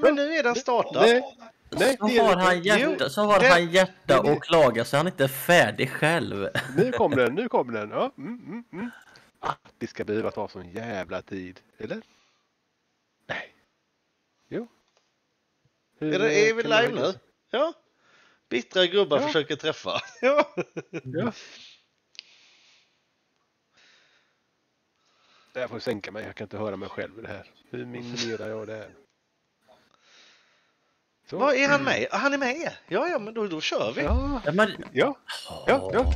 men nu är den startad. Nej, nej, Så har han hjärta, så har han hjärta och klagar så han är inte färdig själv. Nu kom den, nu kom den. Ja, mm, mm, mm. Ah, det ska behöva ta sån jävla tid, eller? Nej. Jo. Hur, Är, det, är vi live nu? Ja. Bittra gubbar Ja. försöker träffa. Ja. Ja. Jag får sänka mig, jag kan inte höra mig själv i det här. Hur minimerar jag det här? Så. Vad är han med? Ah, Han är med! Ja, ja, men då, då kör vi. Ja, Ja, men, ja, ja, ja.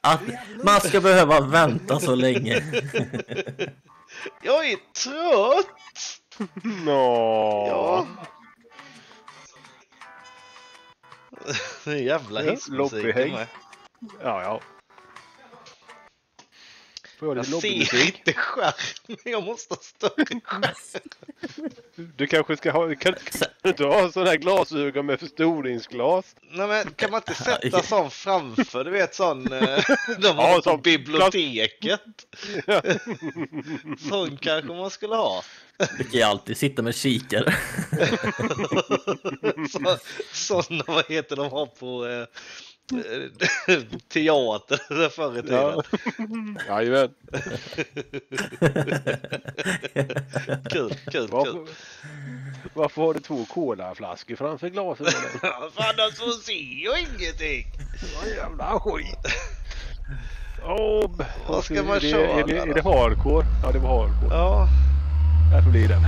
att man ska behöva vänta så länge. Jag är trött! Nå. Ja. Det är jävla hissmusik med. Ja, ja. Får jag Jag ser inte skärmen, jag måste ha större skärm. Du kanske ska ha, kan, kan du inte ha sådana här glasögon med förstoringsglas? Nej men kan man inte sätta sån framför? Du vet sån, eh, de har Ja, på sån biblioteket. Sån kanske man skulle ha. Du kan ju alltid sitta med kikare. Så, såna, vad heter de har på eh, eh, teater där förr i tiden. Ja. Jajamän. Kul, kul, kul. Varför, varför har du två colaflaskor framför glasögonen? Fan alltså ser jag ingenting. Vad jävla skit! Oh, Vad ska man är det, köra Är det, är det hardcore? Ja, det var hardcore. Ja, Därför blir den.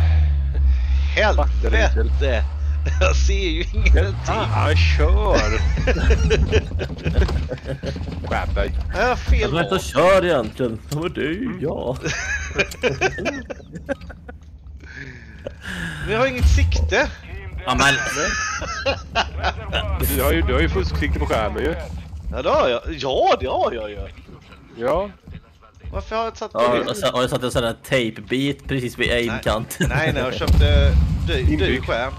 helvete. Jag ser ju ingenting. Fan, kör! Skärp dig. Jag har fel Jag och kör egentligen. Det är ju jag. Vi har inget sikte. Ja, men Du har ju, du har ju fusksikte på skärmen ju. Ja, det har jag. Ja, det har jag ju. Ja. Varför har jag satt på ja, det? och så har jag satt en sån där tejpbit precis vid aimkanten. Nej, nej, jag köpte dyr, skärm.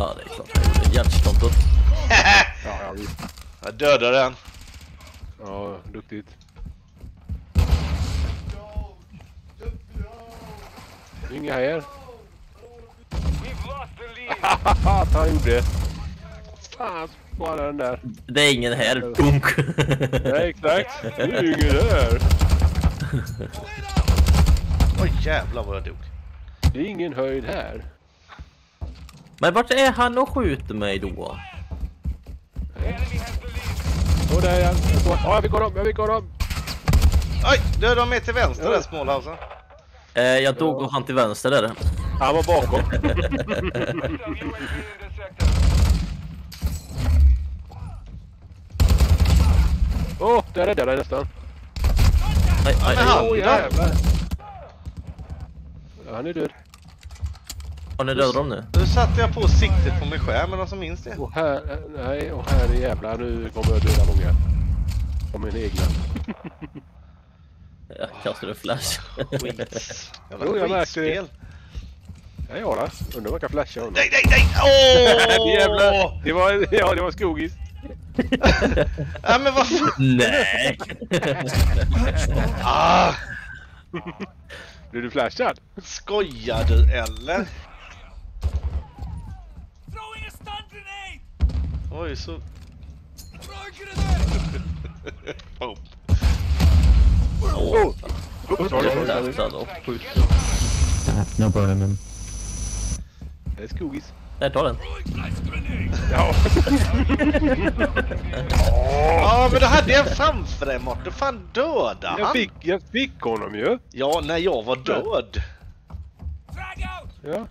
Ja, det är klart jag gjorde. Hjärtskontot. Ja, ja, visst. Jag dödade den. Ja, duktigt. Inga här. Haha, han gjorde det. Fan, bara den där. Det är ingen här. Dunk. Nej, exakt. Det är ju ingen där. Oj, jävlar vad jag dog. Det är ingen höjd här. Men vart är han och skjuter mig då? Och där är han. Ja, jag fick honom, jag fick honom. Oj, dödade de är till vänster Ja. där, Smålhausen. Eh, jag dog och han till vänster där. Han var bakom. Åh, oh, där räddade jag nästan. Aj, aj, aj. Åh, jävlar. Ja, han är död. Har ni dödat dem nu? Nu satte jag på siktet på min skärm, är det någon som minns det? Och här, nej, och här är jävlar, nu kommer jag döda många. Om min egna. Jag kastade flash. Skit. Jo, jag märkte det. Ja, jag då. Undrar om jag kan flasha honom. Nej, nej, nej! Åh! Jävlar! Det var, ja, det var skogis. Ja, men vad? Nej! Ah, Blev du flashad? skojar du eller? Throwing a stun grenade! Oj, så... Boom. Oh! Oh, sorry, sorry. Skjut. No problem. Det är skogis. Där, ta den. Ja. Ja, men då hade jag en framför dig, Mårten. Fan, döda Jag fick, jag fick honom ju. Ja, när jag var död. Ja.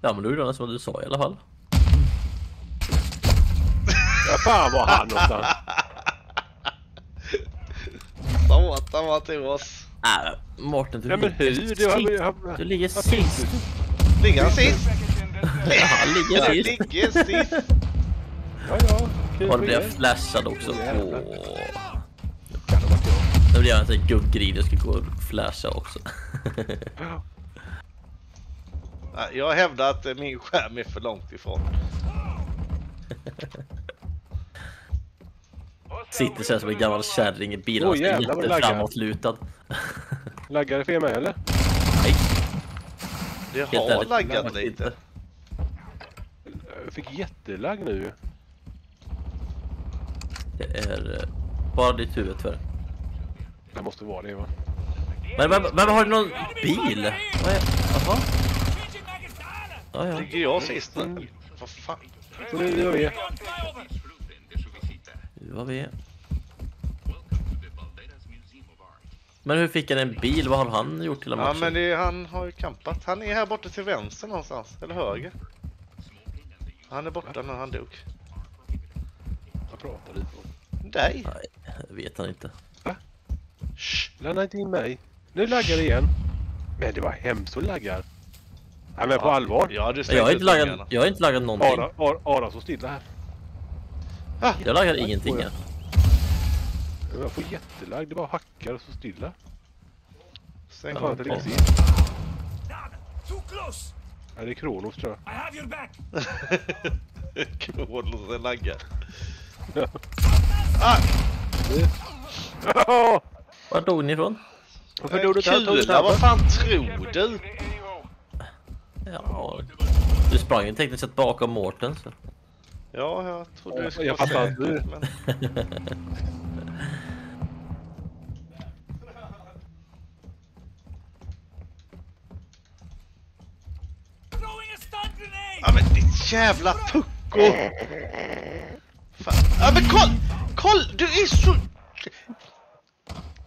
Ja, men då gjorde han som du sa i alla fall. Ja, fan var han någonstans? Satan var till oss. Äh, Mårten, du, Ja men hur? sist. han, Du ligger sist. Ligger han sist? Ja, han ligger Han sist. ligger sist. Ja, ja. Och då blev jag flashad också. Åh. Nu blir jag en sån här gubbgrid jag ska gå och flasha också. Ja, Jag hävdar att min skärm är för långt ifrån. Sitter så här som en gammal kärring i bilen är jävlar vad det laggar. jätteframåtlutad. Laggar det för er med eller? Nej. Det Helt har ärligt, laggat lite. inte. Jag fick jättelagg nu. Det är eh, bara ditt huvud tyvärr. Det måste vara det va? Men, men, men har du någon bil? Vad är... Jaha? Ja, ja. Ligger jag sist nu? Vad fan? Så nu gör vi. Nu var vi... Men hur fick han en bil? Vad har han gjort hela Ja matchen? men det, han har ju kampat. Han är här borta till vänster någonstans. Eller höger. Han är borta när han dog. Jag pratar lite om. Nej. Nej, det vet han inte. Shh. Lämna inte in mig. Nu laggar det igen. Men det var hemskt att laggar. Nej men på Ja. allvar. Ja, du Jag slängde har inte ungarna. jag har inte lagat någonting. Ara, Ara, Ara står stilla här. Jag lagar ingenting här. Jag får jättelagg. Det bara hackar och så stilla. Stäng Jag kan av. inte riktigt se. Damn! Too close! Ja, det är Kronos tror jag. I have your back! Kronos och laggar. Ja, Var dog ni ifrån? Varför dog du? Kula, vad fan tror du? Ja, du sprang ju tekniskt sett bakom Mårten. Så. Ja, jag trodde det skulle Jag vara säkert, inte. men... Ja men ditt jävla pucko! Fan. Ja men koll! Koll! Du är så...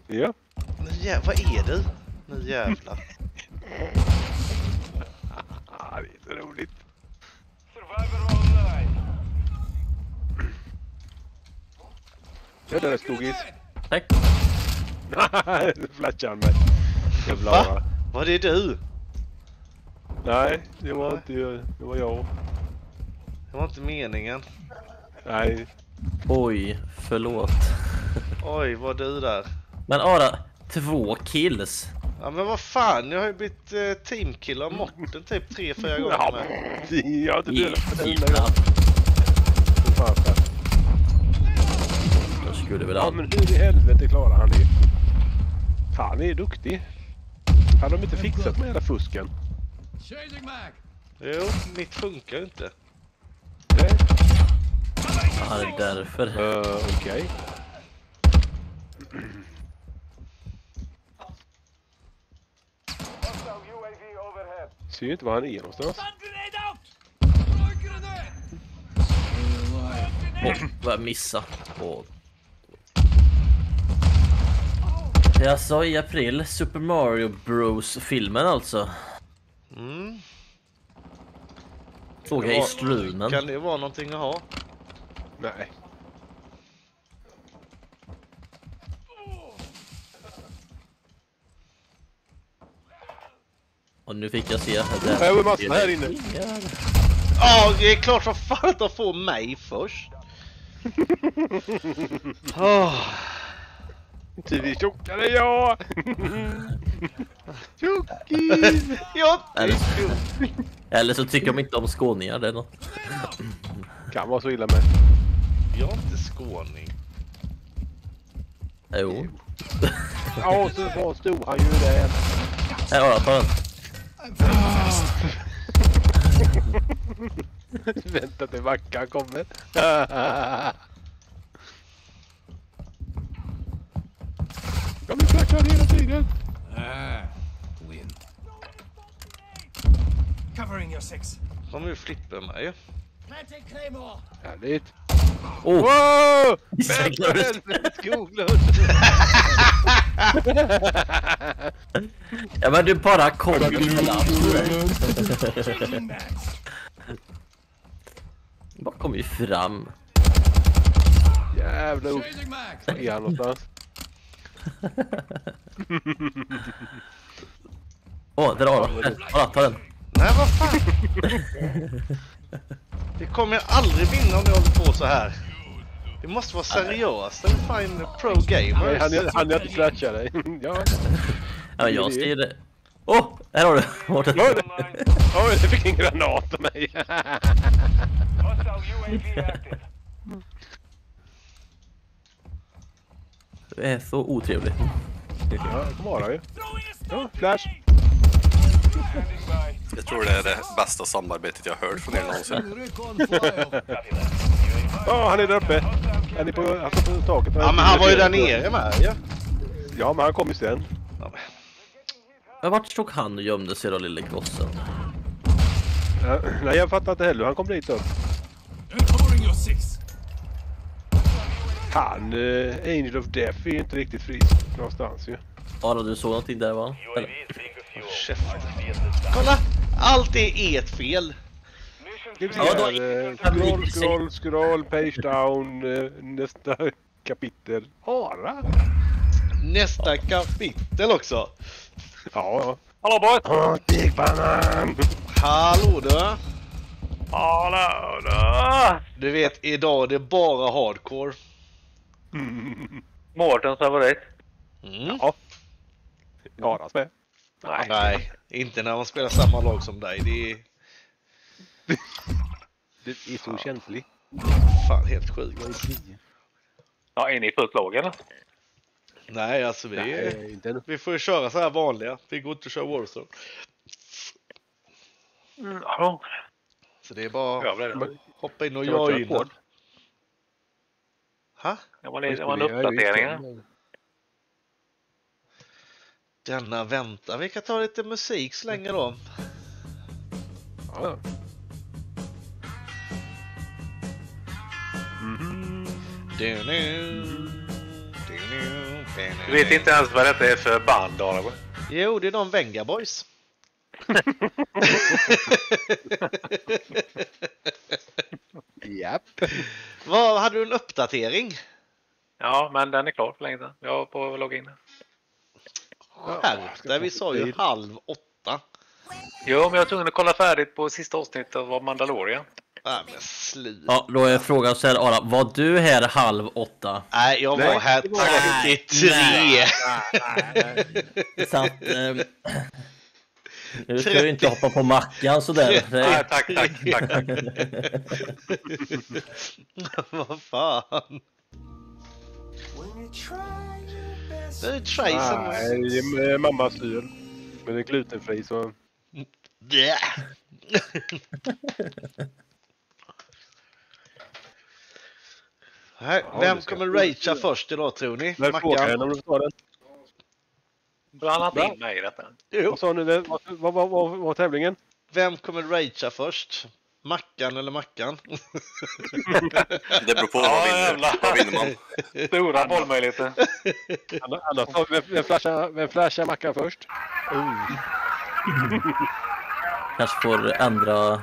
Ja. Nu jä... Vad är du? Nu jävlar. Ah, det är så roligt. Ja, där stod is. Tack. Flatchade han mig. Jävla Va? Var det du? Nej, det var inte jag. Det var jag. Det var inte meningen. Nej. Oj, förlåt. Oj, var du där? Men Ara, två kills. Ja men vad fan, jag har ju blivit eh, teamkill av Morten typ tre, fyra gånger Ja, med. Jag har inte delat i det enda gången. Fy fan, fan. Jag skulle väl Ja, aldrig... men hur i helvete klarar han det? Fan, han är duktig. Han har inte fixat med hela fusken. Jo, mitt funkar inte. Nej. Ja, det är därför. Uh, Okej. Ser ju inte var han är någonstans. Åh, vad jag missa. Åh. Jag sa i april, Super Mario Bros-filmen alltså. Mm. Såg jag i strunen. Kan det vara någonting att ha? Nej. Och nu fick jag se. Här var massor här inne. Ja, det är klart som fan att de får mig först. Åh, Du är tjockare ja! Tjockis! ja, Eller, eller så tycker de inte om skåningar. Det är något. Kan vara så illa med. jag är inte skåning. Jo. Ja, så var stod han ju har jag ta den. Vänta till Mackan kommer. Jag blir flackad hela tiden. Ah, win. Covering your six. De ju flippa mig ju. Härligt. Oh! Wow! Skoglund! Ja men du bara kom fram. Bara kom ju fram. Jävla upp. Changing mags! Var är han någonstans? Åh, där har. Kolla, ta den. Nej, vad fan. Det kommer jag aldrig vinna om jag håller på så här. Det måste vara seriöst. Det är fan pro gamer. han är han är inte flasha dig. Ja. Ja, men jag ser det. Åh, oh, här har du. Mårten. Oj, oj, jag fick en granat av mig. Du är så otrevlig. Ja, kom Ara ju. Ja, flash. Jag tror det är det bästa samarbetet jag hört från er någonsin. Ja, han är där uppe. Han är på, han står på taket. Ja, men han var ju där nere med ja. Ja, men han kommer ju sen. Ja, Men vart stod han och gömde sig då, lille gossen? Ja, nej, jag fattar inte heller. Han kom dit upp. Uncovering your six. Han, eh, Angel of Death, är inte riktigt frisk någonstans ju. Ara, du såg någonting där va? Eller? Kolla! Allt är ert fel. Ja, då- eh, Scroll, scroll, scroll, page down, eh, nästa kapitel. Ara? Nästa kapitel också. Ja, ja. Hallå boys! Åh, Stegbanan! Hallå du! Hallå då! Du vet, idag det är bara hardcore. Mårtens favorit? Mm. Aras med. Nej. Nej, inte när man spelar samma lag som dig. Det är Du är så känslig. fan helt sjukt. Ja, är ni i fullt lag eller? Nej, alltså vi, Nej, vi får ju köra så här vanliga. Vi går inte att köra Warzone. Mm, ja, Så det är bara det. hoppa in och joina. Ha? Det var, det var en uppdatering. Denna vänta. Vi kan ta lite musik så länge då. Ja, ja. Du vet inte ens vad detta är för band Aragorn? Jo, det är de Venga Boys. Japp. Vad, hade du en uppdatering? Ja, men den är klar för länge sedan. Jag var på att logga in. Skärp dig, vi sa ju halv åtta. Jo, men jag var tvungen att kolla färdigt på sista avsnittet av Mandalorian. Nej men sluta. Ja, då är frågan så här Ara, var du här halv åtta? Nej, jag var Nej, här det var jag 33. Så att... Eh, nu ska du inte hoppa på mackan sådär. Nej, Det- tack, tack, tack, tack. Vad fan. Det är Tracer. Nej, med mammas öl. Men den är glutenfri så... Nej, Ja, Vem det kommer ragea först idag tror ni? Mackan? Blanda Bra. inte in mig i detta. Jo. Vad sa ni? Vad, vad, vad, vad var tävlingen? Vem kommer ragea först? Mackan eller Mackan? Det beror på Ja, vad vinner. jävlar. Vad vinner man? Stora bollmöjligheter. Annars, vem, vem, flashar, vem flashar Mackan först? Kanske får ändra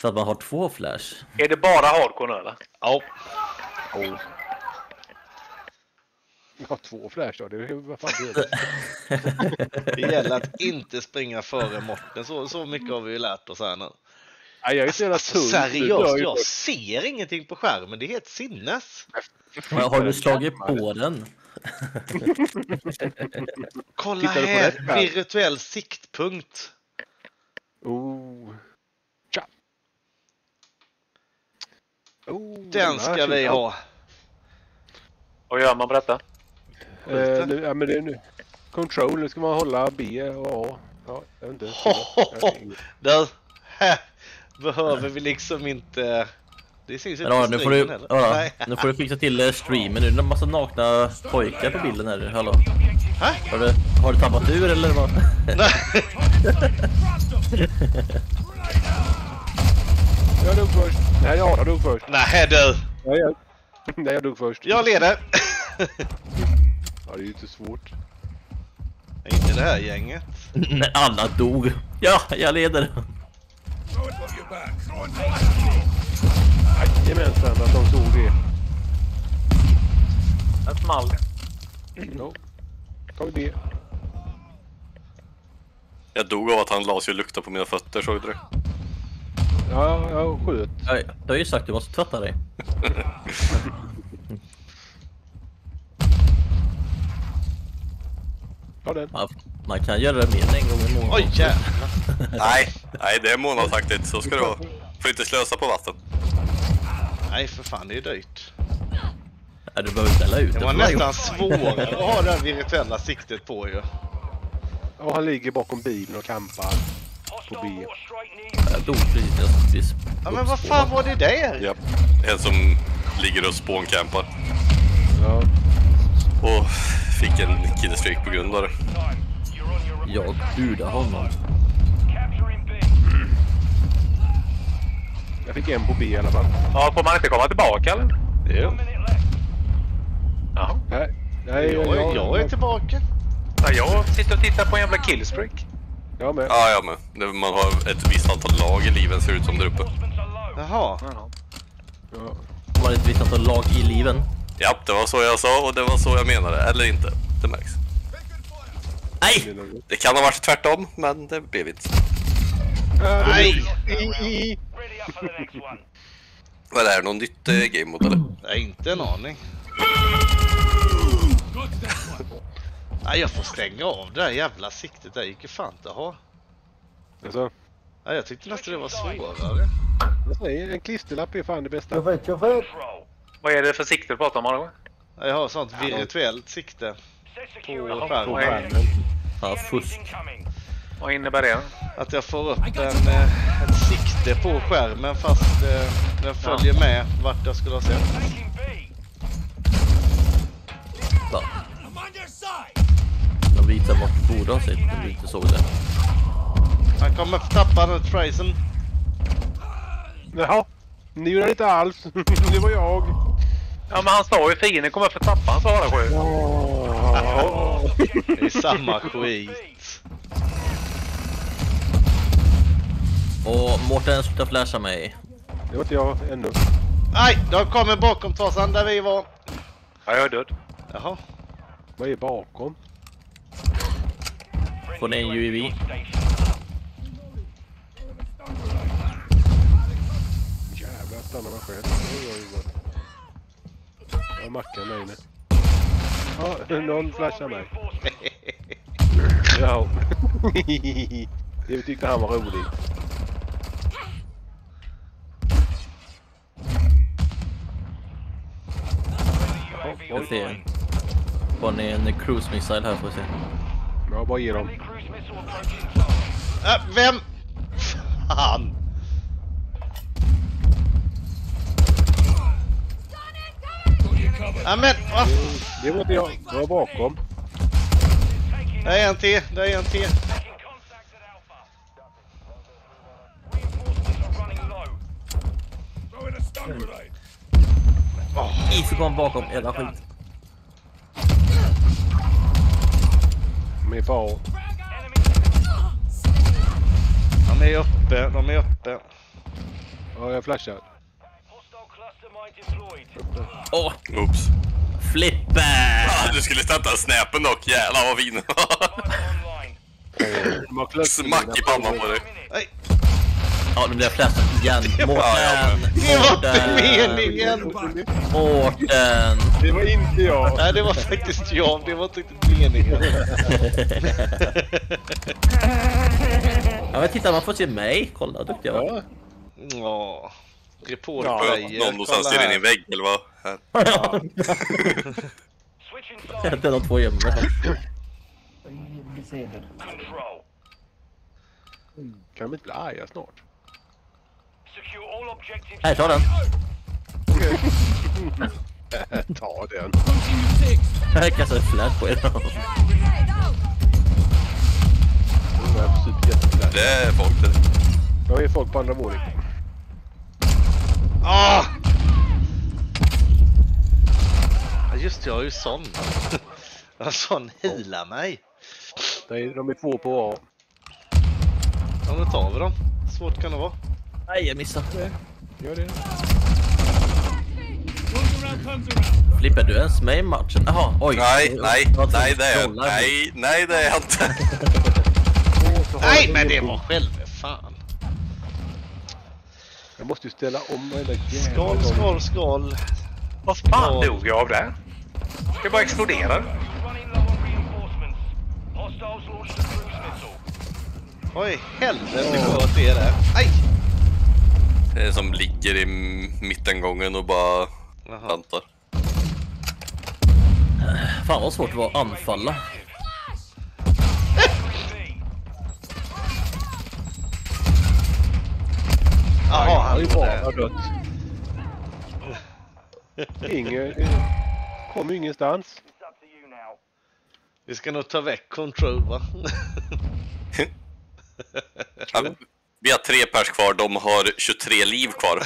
så att man har två flash. Är det bara hardcore nu eller? Ja. Ja, två flash. Det är, vad fan det är. Det gäller att inte springa före Morten. Så, så mycket har vi ju lärt oss här nu. Nej, jag är så jävla Alltså, tunn. Seriöst, jag ser ingenting på skärmen. Det är helt sinnes. Men Har du slagit på den? Kolla Tittar du på här, virtuell siktpunkt. Oh. Tja. Oh, Den ska vi ha. Vad gör man på detta? Eh, nu, ja, men det är nu. Control, nu ska man hålla B och A. Ja, jag vet inte. Ho, ho, ho. Där, här behöver vi liksom inte... Det syns inte på nu får du, heller. Nej. nu får du fixa till eh, streamen nu. Det är en massa nakna pojkar på bilden här. Hallå? Hä? Har du, har du tappat ur eller vad? Jag dog först. Nej, jag dog först. Nej du, Nej, jag, nej, jag dog först. jag leder. Ja, det är ju inte svårt. inte det här gänget. När alla dog. Ja, jag leder. Jajamensan, att de såg det. En small. No. Tar vi B. Jag dog av att han la sig och luktade på mina fötter, såg du det? Ja, jag sköt. Jag, jag har ju sagt att du måste tvätta dig. Ta den. Man, man kan göra det mer än en gång i månaden. Oj jävlar. Nej, nej det är månadsaktigt. Så ska det vara. Får inte slösa på vatten. Nej för fan, det är dyrt. Ja, du behöver ställa ut Det det var nästan svårare att ha det virtuella siktet på ju. Och han ligger bakom bilen och campar på B. Jag dog precis när jag precis Ja men vad fan var det där? Japp. En som ligger och spåncampar. Ja. Och fick en killstreak på grund av det. Jag budar honom. Jag fick en på B i alla fall. Ja, får man inte komma tillbaka eller? Jo. Jaha. Nej, nej Jag, är- jag är tillbaka. Ja, jag sitter och tittar på en jävla killstreak. Jag med. Ja, jag med. Man har ett visst antal lag i liven ser ut som där uppe. Jaha. Jaha. Ja. Har man ett visst antal lag i liven? Japp, det var så jag sa och det var så jag menade. Eller inte. Det märks. Nej! Det kan ha varit tvärtom, men det blev inte. Nej! Vad är det här? Någon nytt eh, game mode eller? Nej, inte en aning. Nej, jag får stänga av det där jävla siktet. Det gick ju fan inte att ha. Alltså, Nej, jag tyckte nästan det var svårare. jag säger, en klisterlapp är fan det bästa. Vad är det för sikte du pratar om Jag har sånt virtuellt sikte på skärmen. Ja, fusk. Vad innebär det? Att jag får upp en, eh, ett sikte på skärmen fast eh, den följer med vart jag skulle ha sett. Ja. De visar vart du borde ha sett om du inte såg det. Han kommer tappa den tracen. Jaha. Ni gjorde det inte alls. det var jag. Ja, men han sa ju fienden kommer för tappa, han sa det sju. Det är samma skit. Och Mårten, sluta flasha mig. Det var inte jag ännu. Nej, de kommer bakom Tarzan där vi var. Ja, jag är död. Jaha. Vad är bakom? Ni en UEV? Jävlar, stannar man själv. Jag mackar mig nu. Ja, någon flashar mig. Ja. Det tyckte han var roligt. Jag ser. Får ni en cruise missile här får vi se. Ja, vad ger de? Äh, vem? Fan! Ja, men vad Det var inte jag. Det var bakom. Det är en till, det är en till. Easy kom bakom, jävla skit. De är på A. De är uppe, de är uppe. Ja, jag flashar. Åh, Oops. flipper! Ah, du skulle starta snappen dock. Jävlar vad klöst Smack i pannan på dig. Nej, Ja, nu blir jag flashad igen. Mårten! det var inte meningen! Mårten! Det var inte jag. Nej, det var faktiskt jag. Det var inte riktigt meningen. Ja men titta, man får se mig. Kolla duktig jag var. Ja. Ja. Report Ja, player. Någon någonstans ser in i en vägg eller vad? Här. Det är de två gömmer sig. Kan de inte bli arga snart? Här, ta den. Ta den. Jag kastar en flash på er. Det är folk det. De är folk på andra våningen. Ah! Ja, just det, jag är ju sån. En sån healar mig. De är, de är två på A. Ja, nu tar vi dem. Svårt kan det vara. Nej, jag missade. Gör det. Flipper du ens med i matchen? Jaha, oj. Nej, nej, Jag nej det är jag. Nej, nej det är jag inte. Nej, men det var själva fan. Jag måste ju ställa om varenda jävla Skål, gång. skål, skål. Vad fan dog jag av det? Det bara exploderar. Vad i helvete sköt det där? Aj! Det är som ligger i mittengången och bara Jaha. väntar. Fan vad svårt det var att anfalla. Har ju Hallå bara dött. Ingen... Kom ingenstans. Vi ska nog ta väck control va? Ja, vi har tre pers kvar, de har 23 liv kvar.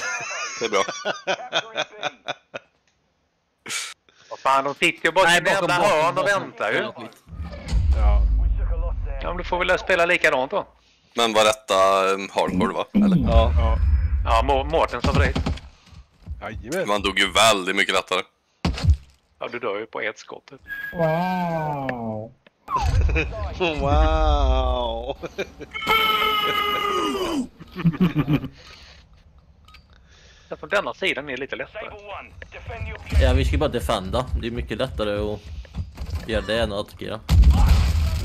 Det är bra. Vad fan, de sitter ju bara i jävla hörn och väntar ju. Ja. Ja, men du får väl spela likadant då. Men var detta um, hardcore va? Eller? Ja. Ja. Ja, Må- Mårtens favorit. Jajamän. Man dog ju väldigt mycket lättare. Ja, du dör ju på ett skott. Wow. Wow! Så Från denna sidan är det lite lättare. Ja, vi ska bara defenda. Det är mycket lättare att göra det än att attackera.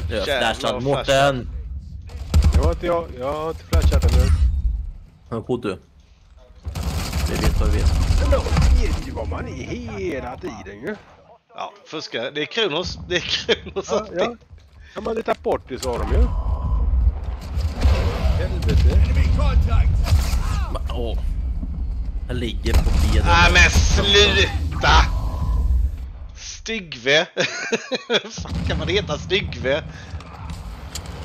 Jag Jävlar, flashar vad Mårten! Jag har inte, jag, jag har inte flashat ännu. Hur går du? Vi vet vad vi vet. Men de vet ju vad man är hela tiden ju. Ja, fuska. Det är Kronos. Det är Kronos Ja, alltid. ja. Kan man leta bort det sa de ju. Helvete. Enemy contact! Men, Åh. Jag ligger på benen. Nej men sluta! Styggve! Fan kan man heta Styggve?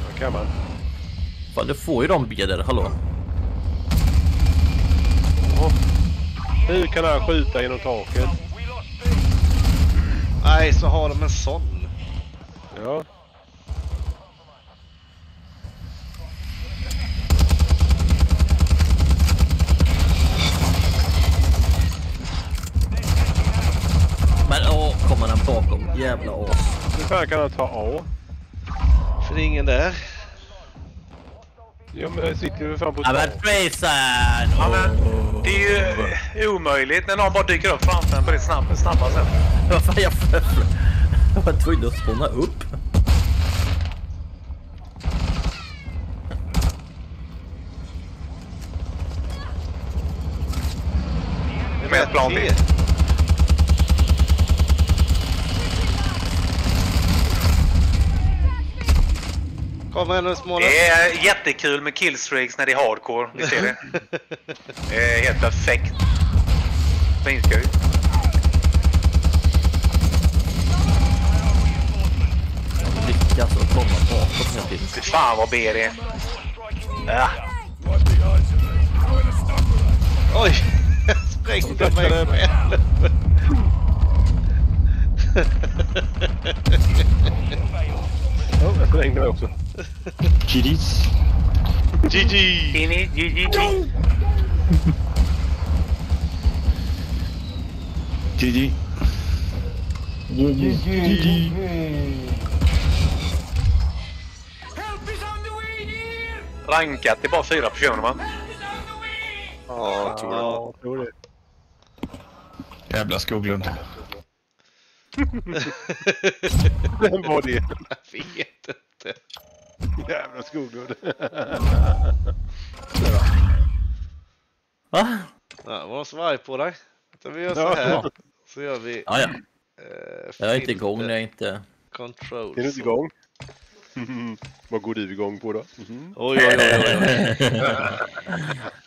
Vad kan man? Fan, du får ju de beder, hallå? Åh. Hur kan han skjuta genom taket? Nej, så har de en sån. Ja. Men åh, kommer den bakom? Jävla as. Hur fan kan han ta A? För det är ingen där. Ja men jag sitter ju fan på Ja men tak. Fraser! Ja, men det är ju omöjligt när någon bara dyker upp framför en på det snabba, snabba sätt. Vad fan, jag... Jag var tvungen att spåna upp. Det är med ett plan till. Kommer hennes månader. Det är jättekul med killstreaks när det är hardcore. Ni ser det. Det är helt perfekt. Svinskoj. Jag lyckas att komma bakom hela tiden. Fy fan vad B det är. Ja. Oj! Sprängde mig själv. Ja, jag sprängde mig också. GG's. GG! Tini, GG. GG. Rankat, det är bara fyra personer va? Ja, jag tror det. Ja, jag tror det. Jävla Skoglund. Vem var det? Jag vet inte. Jävla Skoglund. Va? Ja, jag var så arg på dig. Utan vi gör så här. Så gör vi... Ja, ja. Eh, Jag är inte igång när jag inte... Control. Är du inte igång? Mhm. Vad går du igång på då? Mhm. Oj, oj, oj, oj, oj.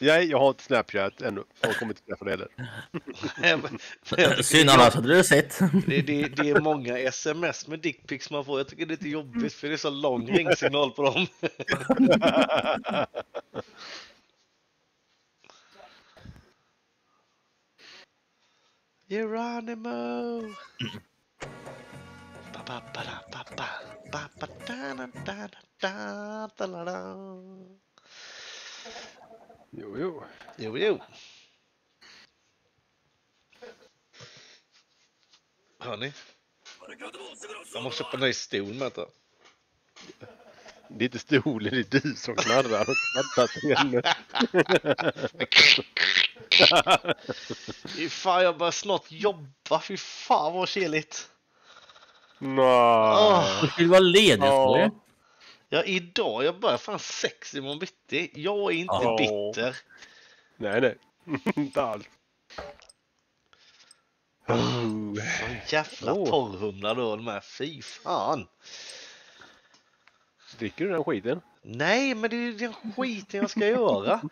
Nej, jag har inte Snapchat ännu. Jag kommer inte träffa det heller. Synd annars hade du sett. Det, det, det är många sms med dickpics man får. Jag tycker det är lite jobbigt för det är så lång ringsignal på dem. Geronimo! Jo, jo. Jo, jo. Hör ni? Jag måste köpa en ny stol med det. Det är inte stolen, det är du som knarrar. Fy fan, jag börjar snart jobba. Fy fan vad keligt. Nej. Du skulle vara ledig Ja. Ja. Idag. Jag börjar fan sex imorgon bitti. Jag är inte Ja. bitter. Nej, nej. inte alls. Oh. Jävla Åh. torrhumla du har med. Fy fan. Dricker du den skiten? Nej, men det är ju den skiten jag ska göra.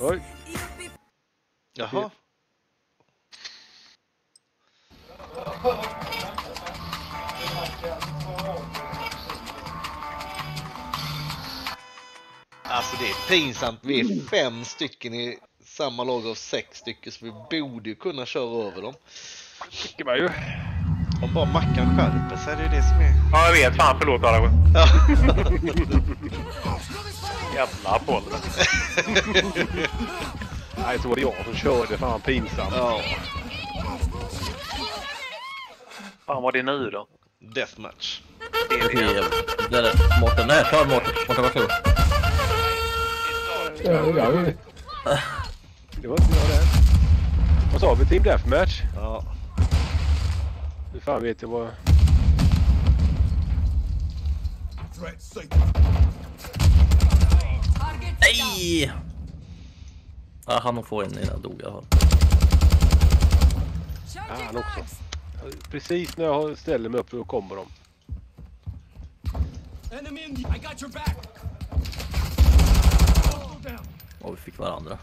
Oj, Jaha. Alltså det är pinsamt. Vi är fem stycken i samma lag av sex stycken så vi borde ju kunna köra över dem. tycker man ju. Om bara Mackan skärper sig, det är det som är... Ja, jag vet. Fan, förlåt Aragorn. Ja. Jävla boll. Nej, så var det jag som körde. Fan pinsamt. ja. Fan, vad det är nu då? Deathmatch. Det är Det det. det det. Mårten, nej ta Mårten. Mårten varsågod. Ja, ja, ja. Det var inte jag det. Vad sa vi? Team Deathmatch? Ja. Hur fan vet jag vad... Nej! Ja, han får en innan jag dog. Jag har. Ah, han också. Precis när jag ställer mig upp då kommer de. Enemy in. I got your back. Go down. Och vi fick varandra.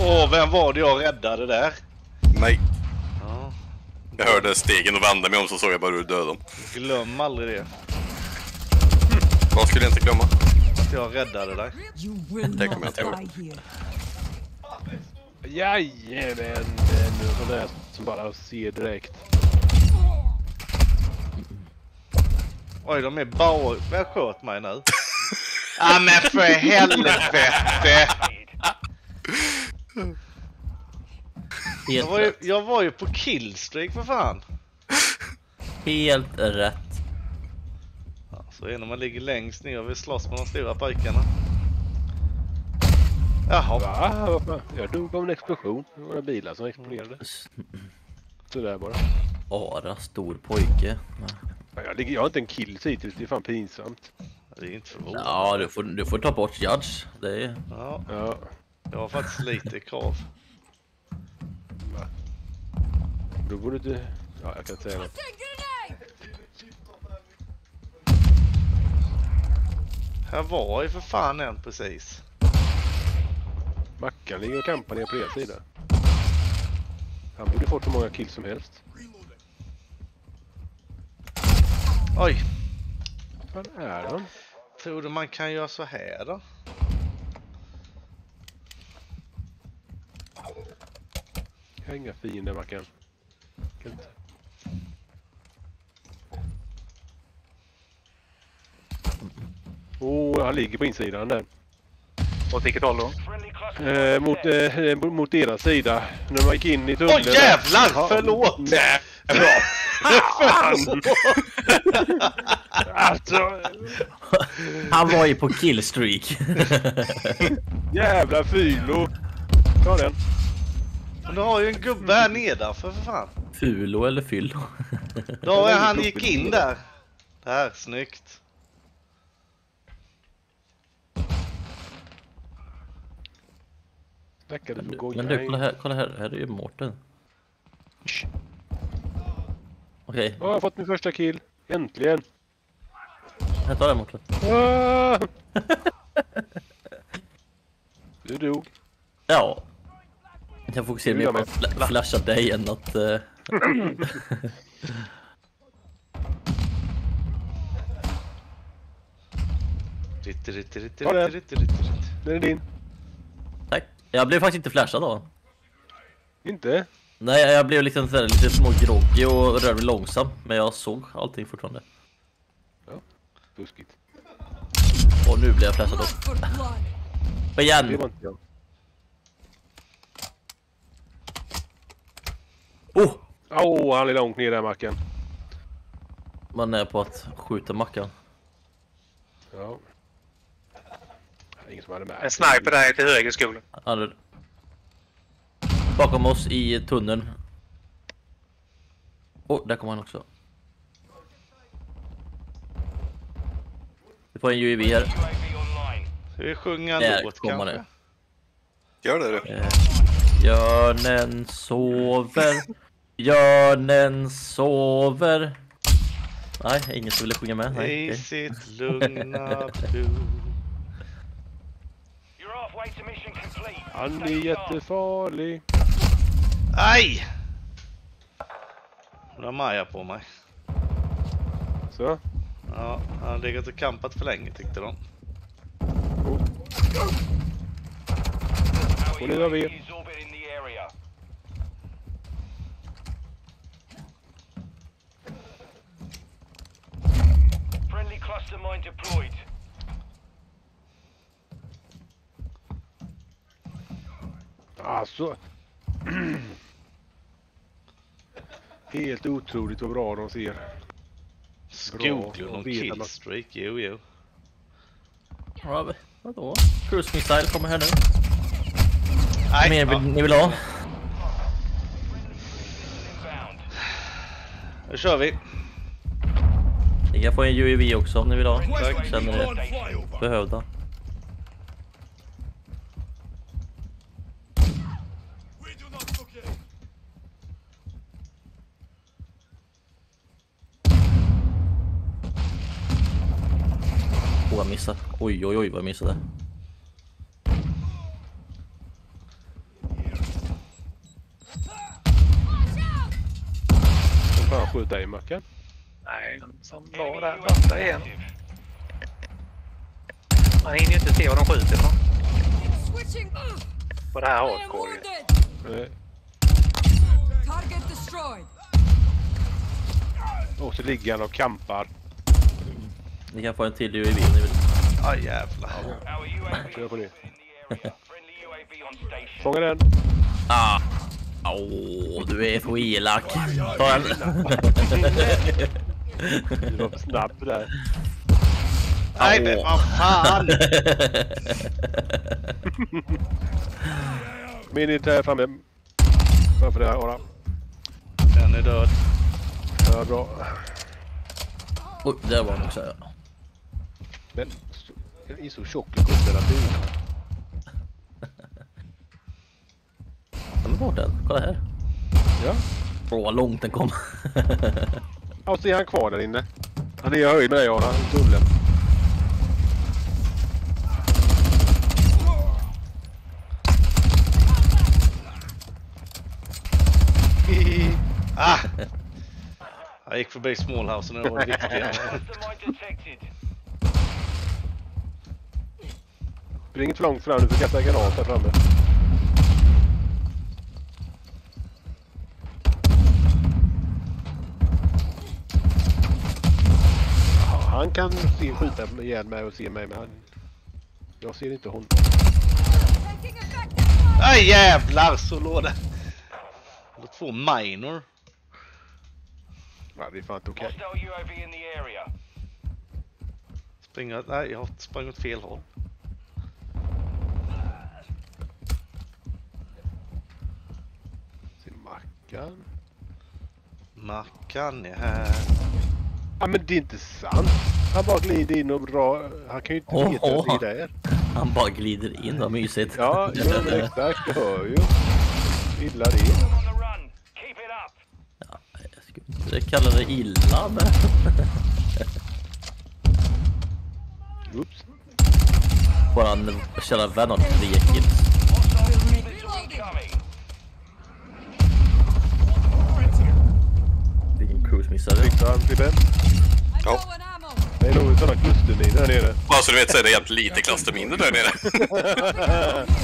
Åh, vem var det jag räddade där? Nej. Ja. Jag hörde stegen och vände mig om så såg jag bara hur du dödade dem. Glöm aldrig det. Vad skulle jag inte glömma? Att jag räddade dig. Det kommer jag inte ihåg. Jajamän, det är där som bara ser direkt. Oj, de är bara... Vem sköt mig nu? Ja ah, men för helvete! Jag Helt var, ju, rätt. jag var ju på killstreak för fan. Helt rätt. Ja, så är det när man ligger längst ner och vill slåss med de stora pojkarna. Jaha. Va? Jag dog av en explosion. Det var några bilar som exploderade. Sådär bara. Ara, stor pojke. Ja, Jag, ligger, jag har inte en kill hittills. Det är fan pinsamt. Det är inte förvånande. Ja, du får, du får ta bort Judge. Det är... Ja, Ja. jag har faktiskt lite krav. Då borde du... Ja, jag kan inte säga något. Här var ju för fan en precis. Mackan ligger och kampar ner på er sida. Han borde fått så många kills som helst. Oj, Vad är han? tror du man kan göra så här då? Jag har inga fiender Mackan. Kan inte. Oh, han ligger på insidan där. Åt vilket håll då? Eh, mot, eh, mot deras sida. När man gick in i tunneln. Åh jävlar! Ja. Förlåt! Nej, bra. Fan! alltså, Han var ju på killstreak. jävla fylo. Ta den. Men du har ju en gubbe här nedanför för fan. Fulo eller fyllo. Då är han gick in där. Där, snyggt. Men du kolla här, kolla här. Här är ju Mårten. Okej, Ja, jag har fått min första kill. Äntligen. här tar jag Mårten. Ah! Du dog. Ja. Jag fokuserar mer på att fla- flasha dig än att... eh, Ritti, ritti, ritti, Ta den. ritti, ritti. Den är din. tack. Jag blev faktiskt inte flashad då. Inte? Nej, jag blev liksom sådär, lite små groggy och rörde mig långsamt. Men jag såg allting fortfarande. Fuskigt. Och nu blir jag blood. Och Det igen! Oh! Åh, oh, han är långt ner där Mackan. Man är på att skjuta Mackan. Ja. Ingen som hade med. En sniper där till höger skolan. Han är... Bakom oss i tunneln. Oh, där kommer han också. Vi får en UAV här. Ska vi sjunga en Där låt kanske? det. Gör det du. Eh, Björnen sover. Björnen sover. Nej, ingen som ville sjunga med. Nej, I sitt lugna complete. Han är jättefarlig. Aj! Nu har Maja på mig. Så. Ja, han har legat och kampat för länge tyckte de. Oh. Och det gör vi. Cluster mine deployed. Alltså. Helt otroligt vad bra de ser. Skoglund och killstreak, jo jo. Ja, vadå? Cruise missile kommer här nu. Nej, Mer vill, ja, ni vill ha? Nu kör vi. Ni kan få en UAV också om ni vill ha. Tack. Känner er flyover. behövda. We do not forget. Missade. Oj, oj, oj vad jag missade. Som fan skjuta dig Mackan. Nej, som var där borta igen. Man hinner ju inte se vad de skjuter. Switching. På det här I hardcore. Eh, Target destroyed. Och så ligger han och kampar. Ni kan få en till UAV om ni vill. Aj jävlar. Our UAV is Kör på det. in the area. Friendly UAV on station. Fånga den. Ah! Åh, du är för elak. Ta en. Du var snabb där. Nej men vad fan! Militär framme. Framför det här Ara. Den är död. Ja, bra. Oj, där var han också. Ja. Men jag är så tjock i att det Den är borta. Kolla här. Ja. Åh, vad långt den kom. Ja, så är han kvar där inne. Han är i höjd med dig Ara. i Tullen. Ah! Jag gick förbi Smallhouse och det var det viktiga. Cluster mine detected. Spring inte för långt fram. Du får kasta en granat där framme. Ja, Han kan se, skjuta ihjäl mig och se mig men han... Jag ser inte fire. Aj jävlar så låg det. Två minor. Ja, det är fan inte okej. Area. Springer, nej jag sprang åt fel håll. Se Mackan. Mackan är här. Ja men det är inte sant. Han bara glider in och drar. Han kan ju inte veta att åh. vi är där. Han bara glider in, vad mysigt. Ja, ja men exakt. Jag hör ju. Illa det. Up. Jag skulle inte kalla det illa, men... Oops. Våran kära vän har tre kills. Frippe? I'm Ja. Det är nog sådana klusterminor här nere. Bara så du vet så är det jävligt lite klusterminor där nere.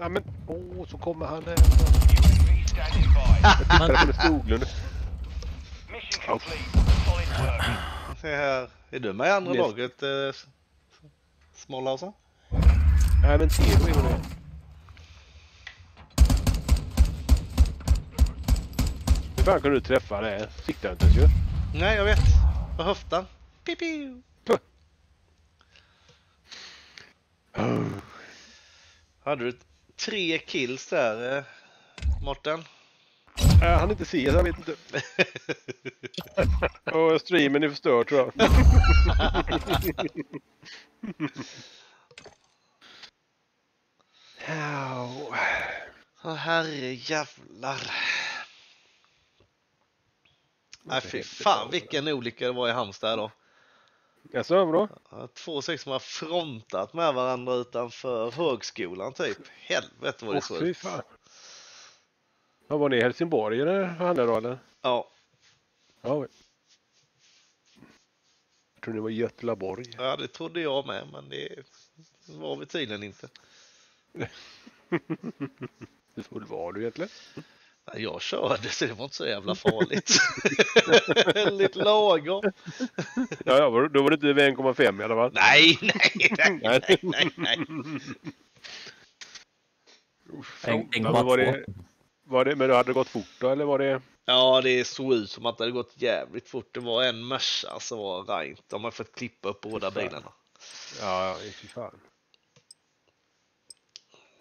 Ja men, åh så kommer han standing by. Tittade på Skoglund. Complete. Solid work. Se här. Är du med i andra Yes. laget? Eh, Smallhouse? Nej men Tero är det. Fan kunde du träffa det? Siktade inte ens ju. Nej jag vet. På höften. Pipi. Hade du tre kills där eh, Mårten? Äh, han inte se, jag vet inte. Och streamen är förstörd tror jag. Ja, Åh herre jävlar. Nej fy fan vilken olycka det var i Halmstad då. Jaså, vadå? Två sex som har frontat med varandra utanför högskolan typ. Helvete vad det såg ut. Ja, var ni i Helsingborg eller handlade det då eller? Ja, Ja. Jag tror ni var i Göteborg. ja, det trodde jag med men det var vi tydligen inte. Hur full var du egentligen? Jag körde så det var inte så jävla farligt. Lite lagom. Ja, ja, då var det över 1,5 i alla fall. Nej, nej, nej, nej, nej, nej. En, en men var, det, var det, men då hade det gått fort då eller var det? Ja, det såg ut som att det hade gått jävligt fort. Det var en Merca som var rent. De har fått klippa upp båda bilarna. Ja, ja, fy fan.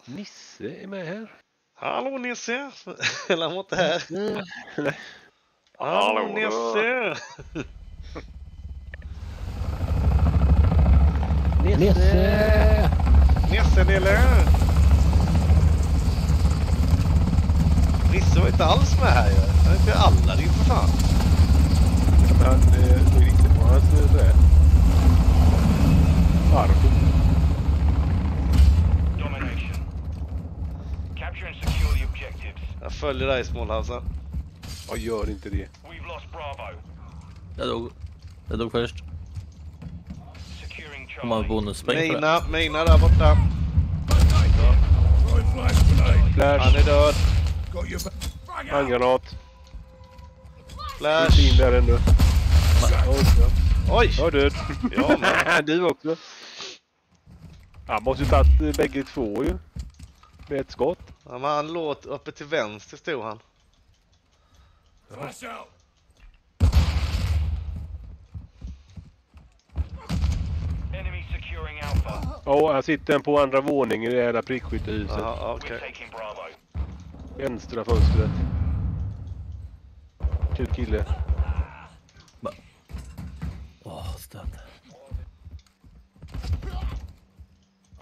Nisse är med här. Hallå Nisse! Eller han var inte här. Hallå Nisse! Nisse! Nisse Nille! Nisse var inte alls med här ju. Han är inte alla din för fan. Han eh, är riktigt bra. Han ser sådär. Farbror. Domination. Capture and secure the objectives. Jag följer dig Smålhalsen. Ja, gör inte det. We've lost Bravo. Jag dog. Jag dog först. Securing Om man bonuspoäng för det. Mina, där borta. Flash, Han är död. handgranat. Flash. Inte in där ännu. Oj, ja. Oj! Jag är död. Ja, men. du också. Han måste ju tagit bägge två ju. Med ett skott. Ja, men han låg uppe till vänster stod han. Enemy securing Alpha. Ja, han sitter på andra våningen i det här prickskyttehuset. Taking Bravo. Vänstra fönstret. Kul kille. Åh, stöd.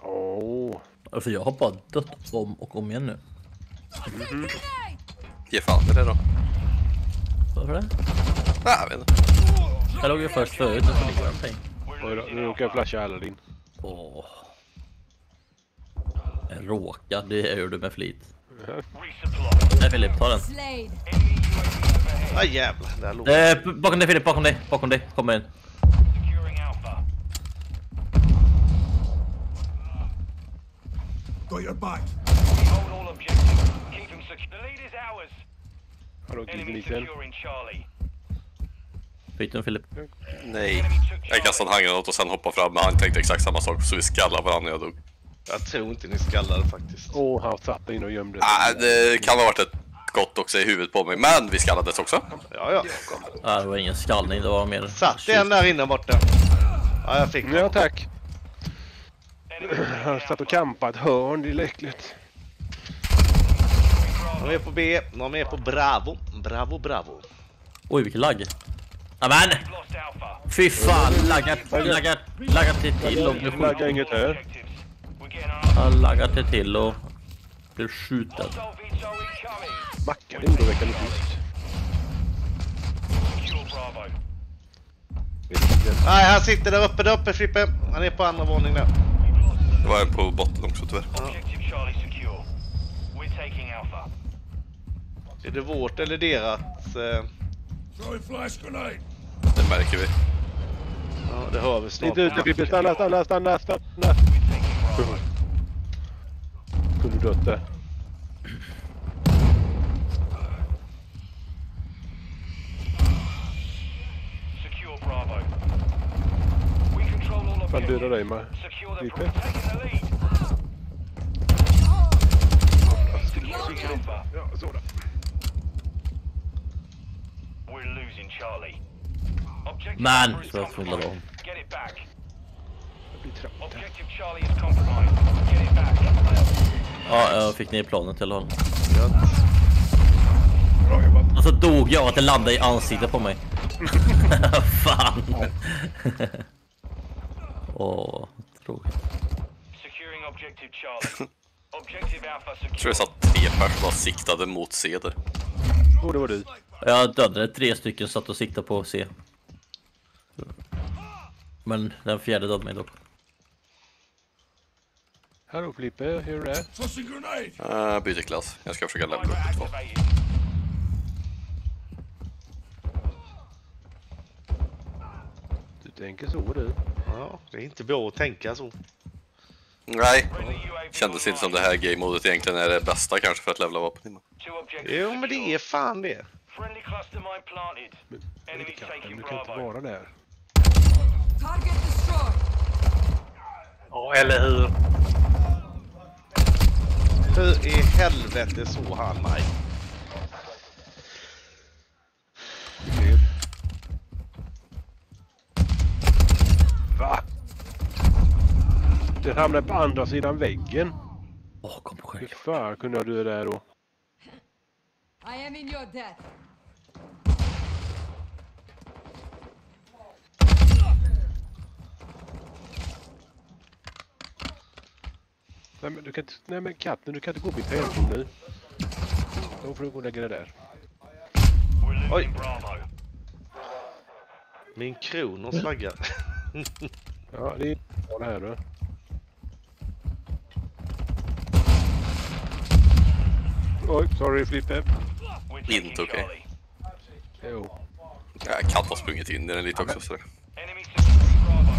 Åh. Ja, För jag har bara dött om och om igen nu. Ge fan i det då. Varför det? Nej, jag vet inte. Jag låg ju först förut, nu får en peng. Oj då, losing nu råkar jag flasha Aladdin. Åh. En råka, det gör du med flit. Nej Filip, ta den. Aj jävlar, där låg Eh, bakom dig Filip, bakom dig, bakom dig. Kommer in. Securing Alpha. We hold all objectives. Keep them secure. The lead is ours. Hallå Enemy securing Charlie. Fick du en Filip? Nej. Jag kastade en handgranat och sen hoppade fram, men han tänkte exakt samma sak, så vi skallade varandra när jag dog. Jag tror inte ni skallade faktiskt. Åh, han satt in och gömde Nej, det kan ha varit ett skott också i huvudet på mig, men vi skallades också. Ja, ja. Nej, det var ingen skallning, det var mer... Satt det en där inne borta? Ja, jag fick Ja, honom. tack. Han satt och kampade ett hörn, det är äckligt. De är på B, de är på Bravo. Bravo, Bravo. Oj, vilken lagg. Alpha. Fy fan, laggat, laggat, laggat till till och blev Det skjuten. inget här. Han laggat till till och blev skjuten. Mackan är oroväckande tyst. Nej, han sitter där uppe, där uppe Frippe. Han är på andra våningen där. Det var en på botten också tyvärr. Objective Charlie secure. We're taking Alpha. Är det vårt eller deras? Eh, Det märker vi. ja, det hör vi snart. Inte ute stanna, stanna, stanna, stanna. Kunde dött där. Secure Bravo. Fan döda dig med. Ja. We're losing Charlie. Objective Man, så jag tvungen att back. Ja, jag fick ner planet i alla fall. Och så dog jag att det landade i ansiktet på mig. Fan. Åh, tråkigt. Securing objective Charlie. Objective Alpha Jag tror det secure. satt tre personer bara siktade mot C där. Oh, det var du. Jag dödade tre stycken satt och siktade på C. Men den fjärde dödade mig dock. Hallå Flippe, hur är det? Uh, byter klass. Jag ska försöka levla upp ett två. Activated. Du tänker så du. Ja, det är inte bra att tänka så. Nej, kändes inte som det här game-modet egentligen är det bästa kanske för att levla vapen. Objectives Jo, men det är fan det. Planted. Det kan, taking du kan inte vara där. Ja, eller hur? Hur i helvete så han mig? Va? Den hamnade på andra sidan väggen. Åh, kom på Hur själv. fan kunde jag dö där då? I am in your death. Nej men, du kan inte, nej men katten, du kan inte gå mitt hem nu. Då får du gå och lägga det där. Oj. Min Kronos flaggar. Ja, det är bra det här då. Oj, sorry Flippe. We're taking Inte okej. Charlie. Jo. Ja, katt har sprungit in i den lite också. Så det. Enemy securing Bravo.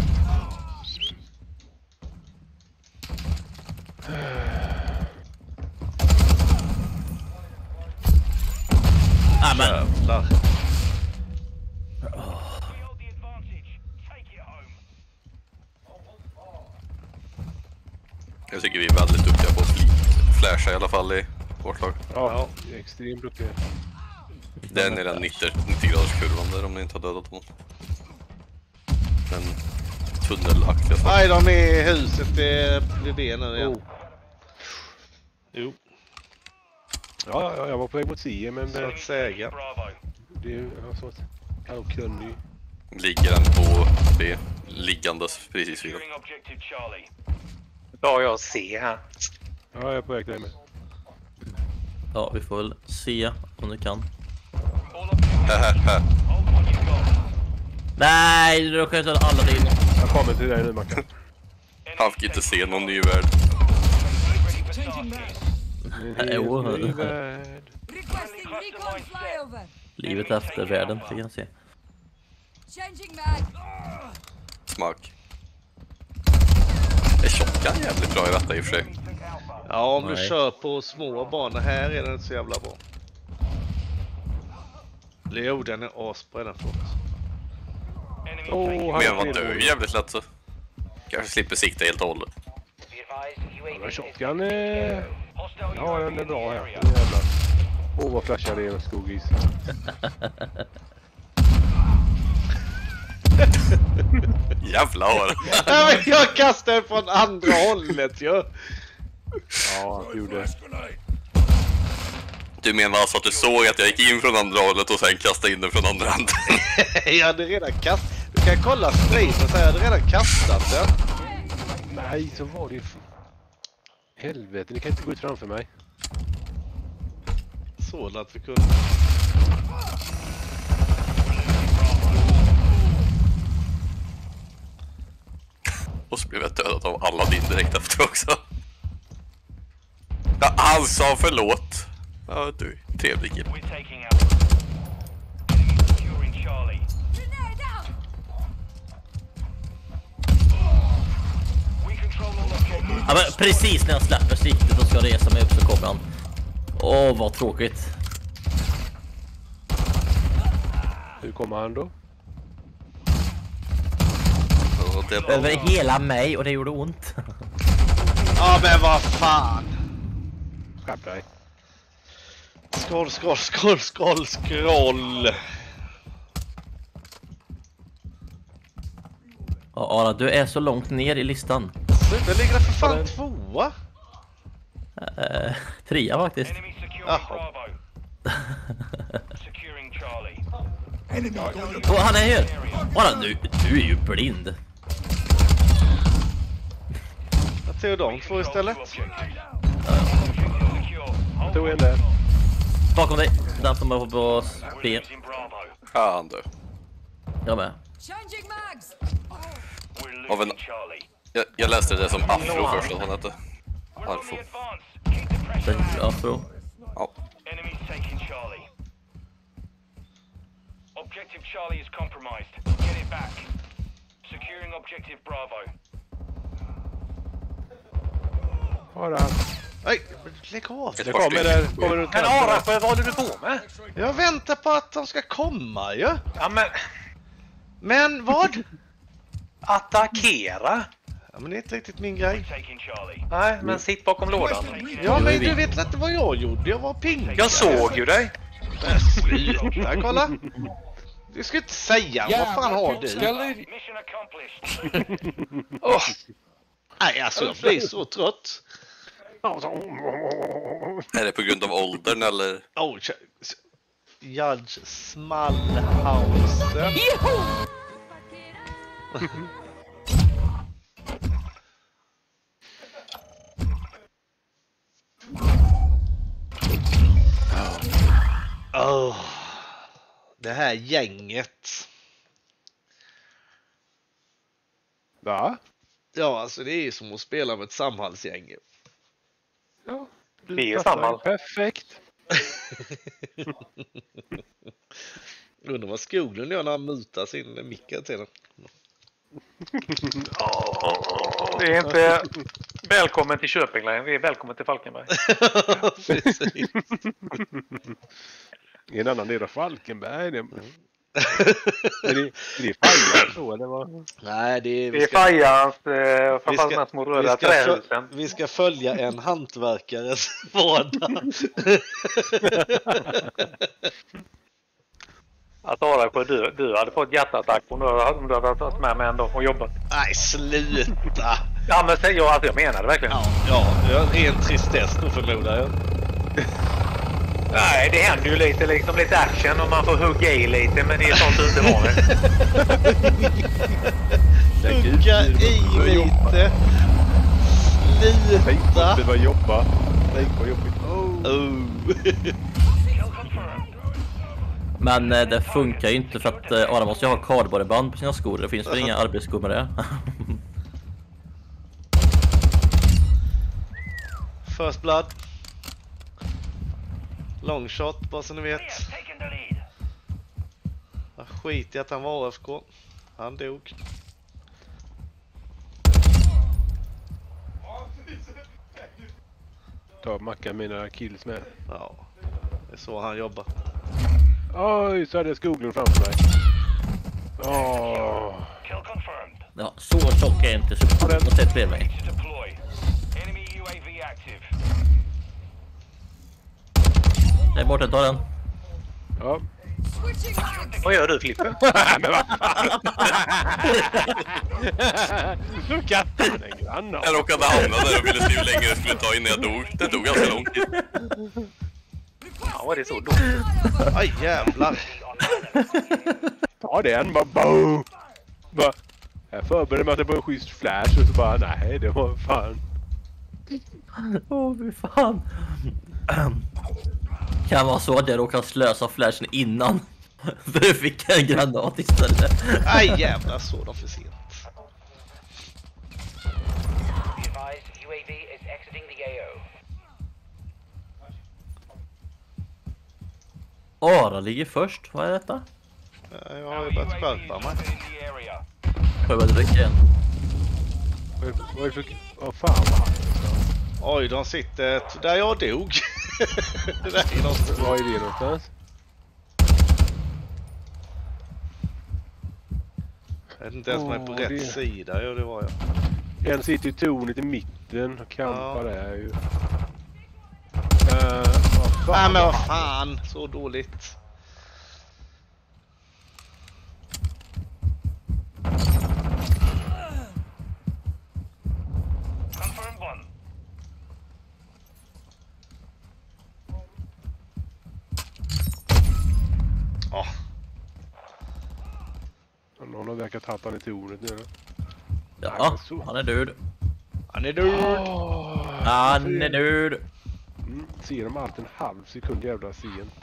Ah, men. Jävlar. We hold the advantage. Take it home. Jag tycker vi är väldigt duktiga på att flasha i alla fall i vårt lag. Ja, extremt duktig. Den är den 90, 90 graders kurvan där om ni inte har dödat honom. Den tunnelaktiga. Nej, de är i huset eh, vid B nu igen. Oh. Jo, Ja, ja, jag var på väg mot C men så det, att säga. Bravo. det är ja, så. Ligger den på B, liggandes precis vid Ja, jag ser här. Ja, jag är på väg till dig med. Ja, vi får väl se om du kan. Nej, du råkar döda alla din. Jag kommer till dig nu Mackan. Han fick inte se någon ny värld. Jo. Livet efter världen, fick jag se. Smak. Är shotgun jävligt bra i detta i och för sig. Ja, om du Nej. kör på små banor här är den inte så jävla bra. Jo, den är asbra den. Enemy Åh, taking han Men man dör ju jävligt lätt så. Kanske slipper sikta helt och hållet. Ja, Shotgun är... Ja, den är bra här. Åh, vad flashar det är skogis. Det. Nej, men jag kastade från andra hållet ju. Ja, han gjorde. Du menar alltså att du såg att jag gick in från andra hållet och sen kastade in den från andra änden? Jag hade redan kastat. Du kan kolla streamen så jag hade redan kastat den. Nej, så var det ju... Helvete, ni kan inte gå ut framför mig. Så att vi kunde. Och så blev jag dödad av Aladdin direkt efter också. Ja, han sa förlåt. Ja, du, trevlig kille. Ja, men precis när jag släpper siktet och ska resa mig upp så kommer han. Åh, vad tråkigt. Hur kommer han då? Och det Över hela mig och det gjorde ont. Ja men vad fan. Skärp dig. Scroll, scroll, scroll, scroll, scroll. Ja, Ara, du är så långt ner i listan. Sluta ligger där för fan tvåa. Eh, trea faktiskt. Jaha. Bravo. Securing Charlie. Och han är här! Ara, du, du är ju blind. Jag tog de två istället. two objectives. Ja, stod en där. Bakom dig! Den som är på B. Ja, han dör. Jag med. Changing mags. We're Av en- losing Charlie. Jag, jag läste det som Afro först att han hette. Afro. afro. Ja. Enemies taking Charlie. Objective Charlie is compromised. Get it back. Objective Bravo. Har han. Nej, lägg av. Det kommer där. Kommer runt Men. Araf, vad håller du på med? Jag väntar på att de ska komma ju. Ja, men Men vad? attackera? Ja, men det är inte riktigt min grej. Nej, men sitt bakom lådan. Ja, men du vet inte vad jag gjorde. Jag var ping. Jag såg ju dig. Sluta, kolla. Du ska inte säga. Vad fan har du? Mission accomplished. Åh. Nej, alltså jag blir så trött. Är det på grund av åldern eller? Oh, Judge Smallhausen. det här gänget. Va? Ja, alltså det är ju som att spela med ett samhällsgäng. Ja. Du Vi är samma. Perfekt. Undrar vad Skoglund gör när han mutar sin mick hela tiden. Det är inte välkommen till Köping längre. Det är välkommen till Falkenberg. I en annan del av Falkenberg. Det... är det, är det Fajan så eller vad? Nej, det är... Det är Fajans, eh, framförallt de här små vi, röda trähusen. vi ska följa en hantverkares vardag. Att Arafsjö, du, du hade fått hjärtattack om du hade, om du hade varit med mig en dag och jobbat. Nej, sluta! Ja, men säg, jag, alltså, jag menar det verkligen. Ja, ja, ren tristess då förmodar jag. Nej, det händer ju lite, liksom, lite action och man får hugga i lite, men det är sånt inte är van vid. Nej, gud, Hugga det i var jobba. lite. Tänk på att det Sluta! var jobba. Tänk vad jobbigt. Oh. Men eh, det funkar ju inte för att eh, Adam måste ju ha kardborreband på sina skor. Det finns väl inga arbetsskor med det. First blood. Long shot, bara så ni vet. Jag skit i att han var AFK. Han dog. Ta Mackan mina kills med. Ja, det är så han jobbar. Oj, så hade jag Skoglund framför mig. Åh. Kill confirmed. Ja, så tjock är jag inte så har sett fler mig. To deploy. Enemy UAV active. Jag är borta, ta den. Ja. Vad gör du Flippe? Nu kattade en granat. Jag råkade hamna där och ville se hur länge det skulle ta innan jag dog. Det tog ganska lång tid. Ja, var det så dåligt? Flyover. Aj jävlar! Ta den, bara boom! Bara, jag förberedde mig att det var en schysst flash och så bara nej, det var fan. Åh, fy fan. Kan vara så att jag råkade slösa flashen innan. För du fick en granat istället. Aj jävlar, så de för sent. Ara ligger först. Vad är detta? Ja, Jag har ju börjat skärpa mig. Får jag börja dricka igen? Vad är- det för... Fan vad... Oj, de sitter där jag dog. det där är något. Var är det någonstans? Jag vet inte ens om jag är på rätt det- sida. Jo, det var jag. En sitter i tornet i mitten och campar Ja. där ju. Uh, vad Nej fan? men vad fan, så dåligt. Confirmed one. Ja, Någon har verkar tappat han i tornet nu. Ja, han är död. han är död. Han är död. Mm. ser dem allt en halv sekund jävla sent.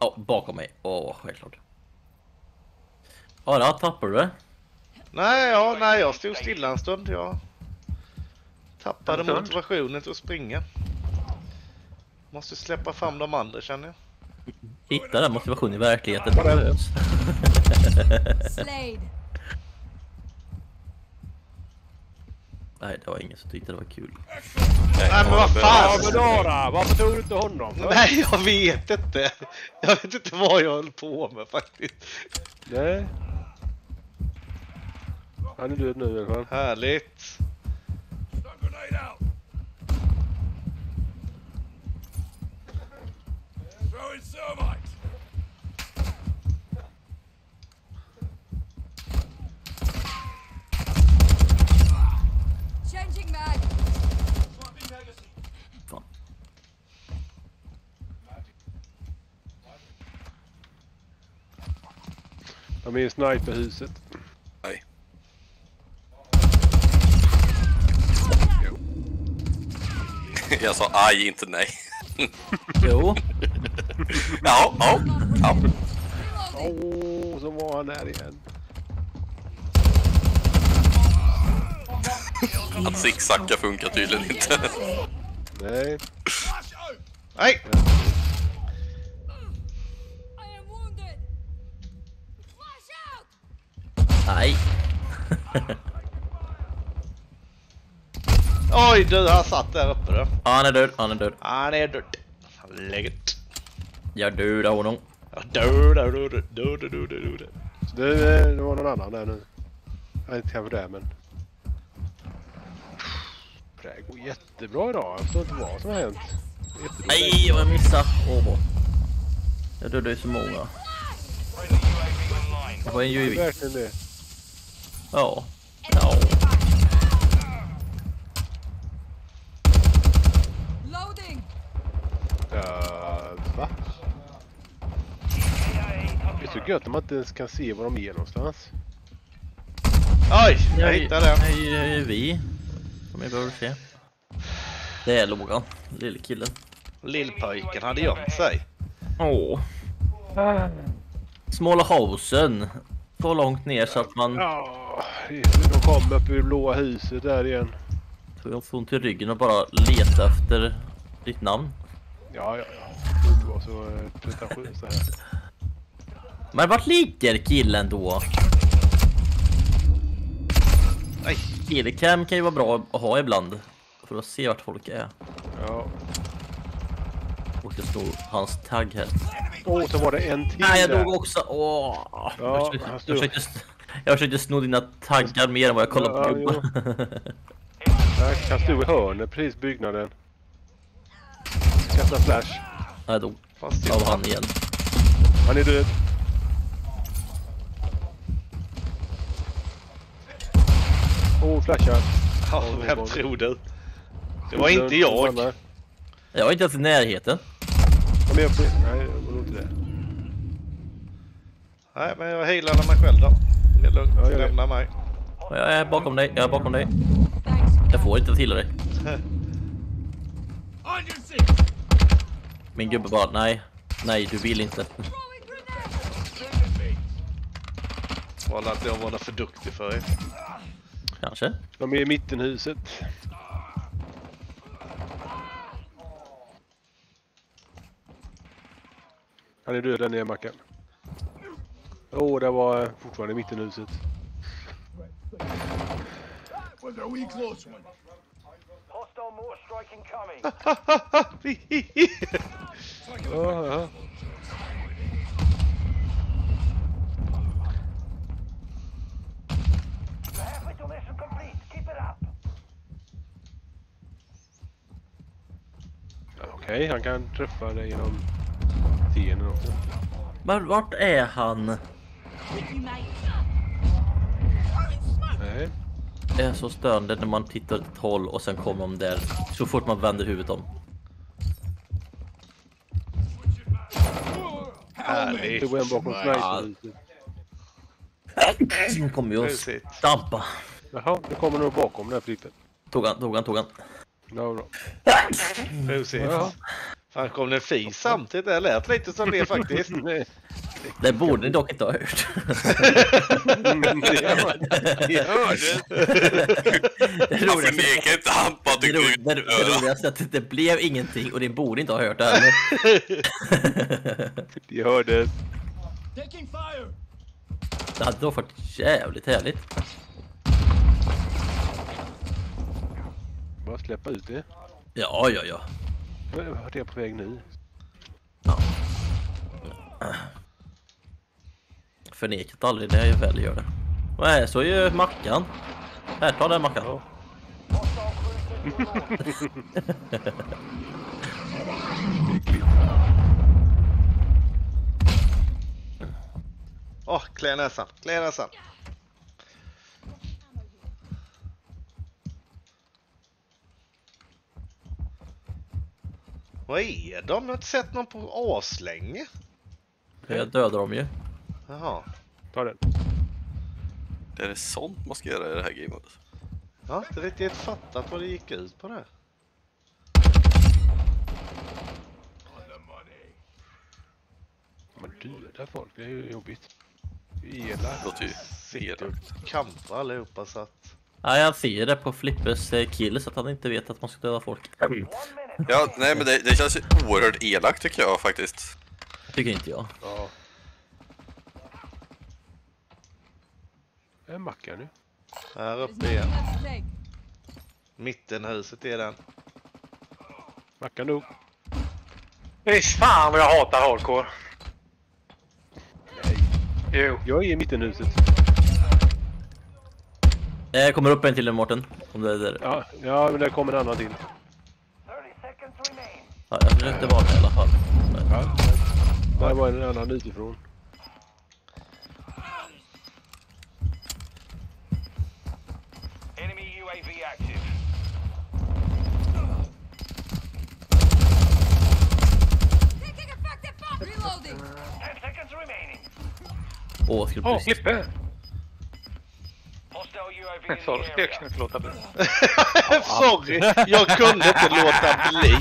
Ja, bakom mig. Åh, självklart. Ara, tappar du det? Nej, ja, nej, jag stod stilla en stund. Jag tappade motivationen till att springa. Måste släppa fram de andra känner jag. Hitta den motivationen i verkligheten. Det behövs. Slade. Nej, det var ingen som tyckte det var kul. Nej, men vad fan! men Dara, varför tog du inte honom? för? Nej, jag vet inte. Jag vet inte vad jag höll på med faktiskt. Nej. Han är död nu i alla fall. Härligt. Changing mag. Fan. De är i sniperhuset. Nej. Jag sa aj, inte nej. Jo, Ja, ja, ja. Åh, oh, så var han där igen. Att zigzacka funkar tydligen inte. Nej. Nej! I am wounded. Flash nej. Oj du, han satt där uppe då. Ja, han är död, han är död. Han är död. Läget. Jag dödade honom. Ja, död, död, död, död, död, död, död. Så det, det var någon annan där nu. Jag är inte kanske där men. Det här går jättebra idag. Jag förstår inte vad som har hänt. Jättebra. Nej, jag missade. Åh, jag dödade ju så många. Det var en Det UAV. Ja. Ja. Loading. Uh, va? Det är så gött när man inte ens kan se var de är någonstans. Oj, jag hittade den. Nej, det är vi. Som jag behöver se. Det är lågan. Lille killen. Lillpojken hade gömt sig. Åh. Smålahausen. Så långt ner så att man Ja, de kommer upp det blåa huset där igen. får få ont i ryggen och bara leta efter ditt namn. Ja, ja, ja. Det får inte vara så eh, pretentiöst här. Men vart ligger killen då? Nej. Killcam kan ju vara bra att ha ibland. För att se vart folk är. Ja. Och det står hans tagg här. Åh, så var det en till Nej, jag dog också. Åh. Ja, jag, försökte, jag, stod- försökte, jag försökte sno dina taggar mer än vad jag kollade Ja, på. Nej, Han stod i hörnet precis byggnaden. Kasta flash. Jag dog Fast av han igen. Han är död. Oh, flashar. Ja, vem tror du? Det var inte jag. Jag var inte ens i närheten. Kom igen, på- Nej, det var nog inte det. Nej, men jag healade mig själv då. Det är lugnt, Ja, lämna mig. Jag är bakom dig, jag är bakom dig. Jag får inte till dig. Min gubbe bara, nej. Nej, du vill inte. Var att jag var för duktig för er. Kanske. De är i mittenhuset. Han är död där nere, Mackan. Åh, oh, det var fortfarande i up. Okej, han kan träffa dig genom scenen också. Men vart är han? Nej. Det är så störande när man tittar åt ett håll och sen kommer de där så fort man vänder huvudet om. Härligt. Det går en bakom sniperhuset. Nu kommer ju att stampa. Jaha, det kommer nog bakom den här flippen. Tog han, tog han, tog han. Ja, bra. Prosit. Ja. Fan kom det en fis samtidigt? Det lät lite som det faktiskt. Nej. Det borde ni dock inte ha hört. Det hör- det hörde. Det Varför roligaste, nekar inte han på att det, du ro, det, det roligaste är att det blev ingenting och ni borde inte ha hört det heller. Det hördes. Det hade då varit jävligt härligt. Bara släppa ut det. Ja, ja, ja. Vart är jag på väg nu? Förnekat aldrig när jag väl gör det. Nej, så är ju Mackan. Här, ta den Mackan. Ja. Åh, klä näsan, klä näsan. Vad är de? Jag har inte sett någon på aslänge. Jag dödar dem ju. Jaha. Ta den. Är det sånt man ska göra i det här gamet? Jag har inte riktigt fattat vad det gick ut på det. Man dödar folk, det är ju jobbigt. Elakt. låter ju Sitter och kampar allihopa så att... Ja, jag ser det på Flippes eh, kill så att han inte vet att man ska döda folk. Ja, nej men det, det känns ju oerhört elakt tycker jag faktiskt. Tycker inte jag. Ja. En macka nu. Här uppe igen. Mittenhuset är den. Macka nog. Fy fan vad jag hatar hardcore. Jo. Jag är i mittenhuset. Jag kommer upp en till Mårten. Om det är där. Ja, ja men det kommer en annan till. 30 seconds remain. Ja, jag försökte vara det i alla fall. Ja. Där var en annan utifrån. Enemy UAV active. Taking effective fire. Reloading. 10 seconds remaining. Åh, jag skulle Åh, the Sorry, jag area. kan inte låta bli. Sorry, jag kunde inte låta bli.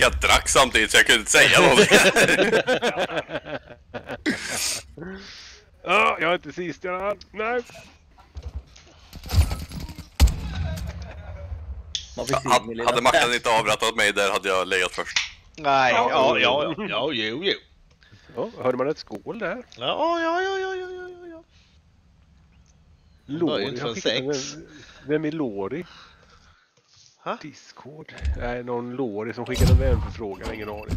Jag drack samtidigt så jag kunde inte säga någonting. Ja, jag är inte sist i alla fall. Nej. Hade Mackan inte avrättat mig där hade jag legat först. Nej, ja, ja, ja, ja, jo, jo. Ja, hörde man ett skål där? Ja, ja, ja, ja, ja, ja, ja. Lori. Jag från skickade- sex. Vem är Lori? Ha? Discord? Nej, någon Lori som skickade en vänförfrågan. Ingen aning.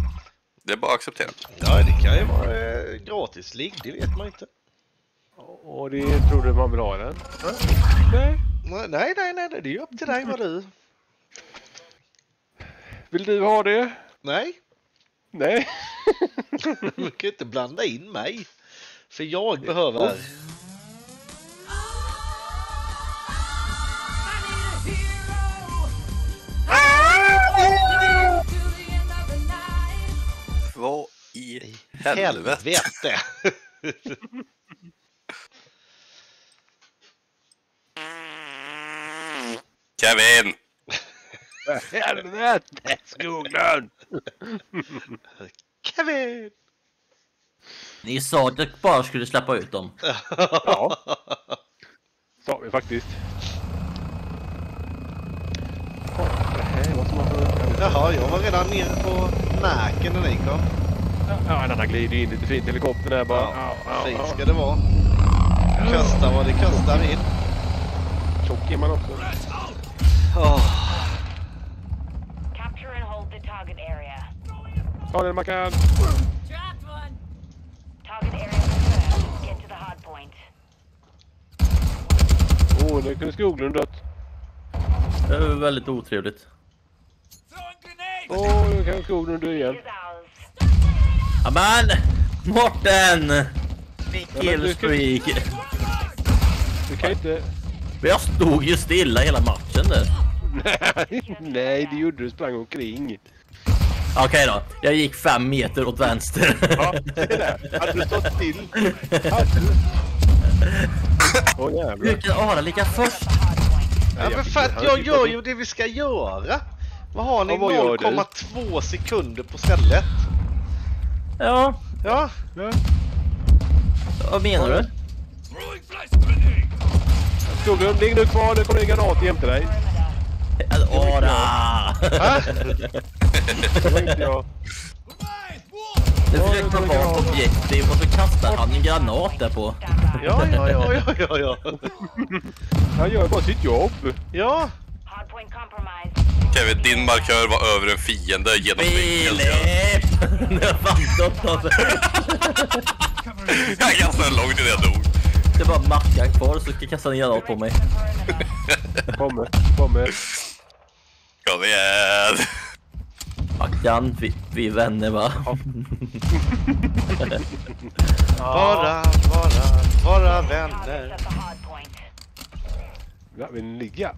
Det är bara att acceptera. Ja, det kan ju vara eh, gratis ligg, det vet man inte. Och det trodde man vill ha den? Ja. Nej. Nej, nej, nej, nej, det är upp till dig vad du... Vill du ha det? Nej, Nej. Du kan inte blanda in mig. För jag behöver... Vad i helvete? Helvete! Kevin! Helvete! Skoglund! Kevin! Ni sa att jag bara skulle släppa ut dem. Ja. Sa vi faktiskt. Jaha, jag var redan nere på marken när ni kom. Ja, den har glidit in lite fint. Helikoptern där bara. Ja, ja, Fint ja. ska det vara. Kosta vad det kosta vill. Tjock är man också. Capture and hold the target area. Ta den Mackan! Trapped one. Target area confirmed. Get to the hard point. Åh, oh, nu kunde Skoglund dött. Det var väldigt otrevligt. Åh, oh, nu kan Skoglund dö igen. Amen! Mårten! Min men du killstreak. Kan inte... Men jag stod ju stilla hela matchen där. Nej, nej, det gjorde du. Sprang omkring. Okej då, jag gick fem meter åt vänster. Ja, se där. Hade du stått still? Hade du? Åh Hur jävlar. kan Ara ligga först? Ja, men för att jag gör ju- det vi ska göra. Vad har ni? Ja, vad gör du? 0,2 sekunder på stället. Ja, Ja, Ja. vad menar du? Skuggen, ligg nu kvar. Det kommer en granat jämte dig. Va? Det var inte jag. Nu försökte man vara objektiv och så kastar han en granat där på. Ja, ja, ja, ja, ja, ja. Han gör bara sitt jobb. Ja. Kevin, din markör var över en fiende genom Filip! Nu har fan dött av Jag kastade den långt innan jag dog. Det är bara mackan kvar så ska jag kasta en granat på mig. Kommer, kommer. Kom igen! Mackan, vi, vi är vänner va? bara, bara, bara vänner. Ja, vill ni ligga?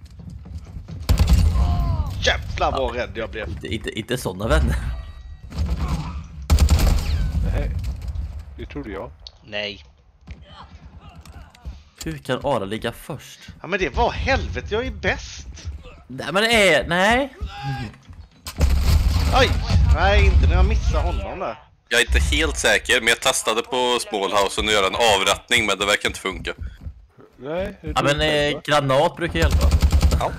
Jävlar vad rädd jag blev. Inte, inte, inte sådana vänner. Nej. Det trodde jag. Nej. Hur kan Ara ligga först? Ja men det var helvete, jag är bäst. Nej men det är... Nej. Oj! Nej, inte när jag missar honom där. Jag är inte helt säker, men jag testade på Smallhouse och göra en avrättning, men det verkar inte funka. Nej. det Ja men eh, granat brukar hjälpa. Ja.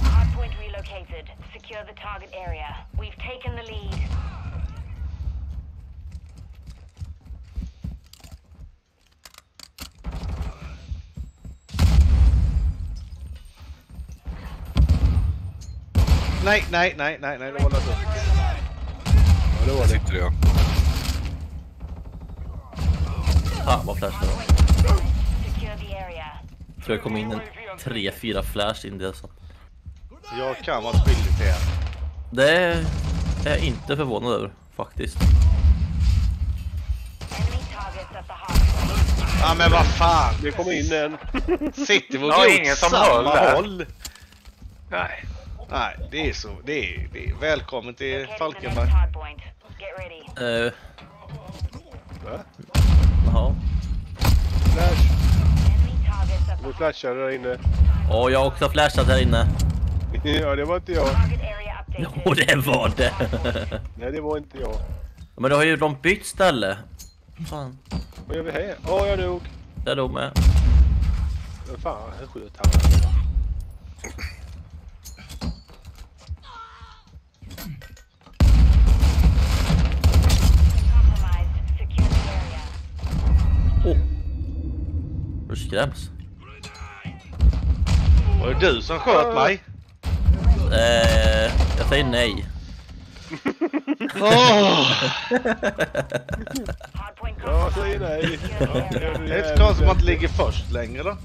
Hardpoint relocated. Secure the target area. We've taken the lead. Nej, nej, nej, nej, nej, det var. Ja, det var det. Tyckte det, ja. Fan vad flash det var. Tror jag kom in en 3-4 flash in det så. Jag kan vara skyldig till er. Det är jag inte förvånad över faktiskt. Ja men vad fan! Det kommer in en. Sitter vi och Ja, ingen som samma höll håll? Nej. Nej, det är så. Det är, det är. Välkommen till Falkenberg. ready. Uh, Va? jaha. Flash. Nu flashar där inne. Åh jag har också flashat här inne. Ja, det var inte jag. Jo det var det. Nej, det var inte jag. Men då har ju de bytt ställe. Fan. Vad gör vi här? Åh, jag dog. Där dog med. Vem fan han sköt han? Skräms. Var det du som sköt mig? Eh, jag säger nej. Åh! Hardpoint Ja, compromised. säg nej. Det är inte konstigt att man ligger först längre då.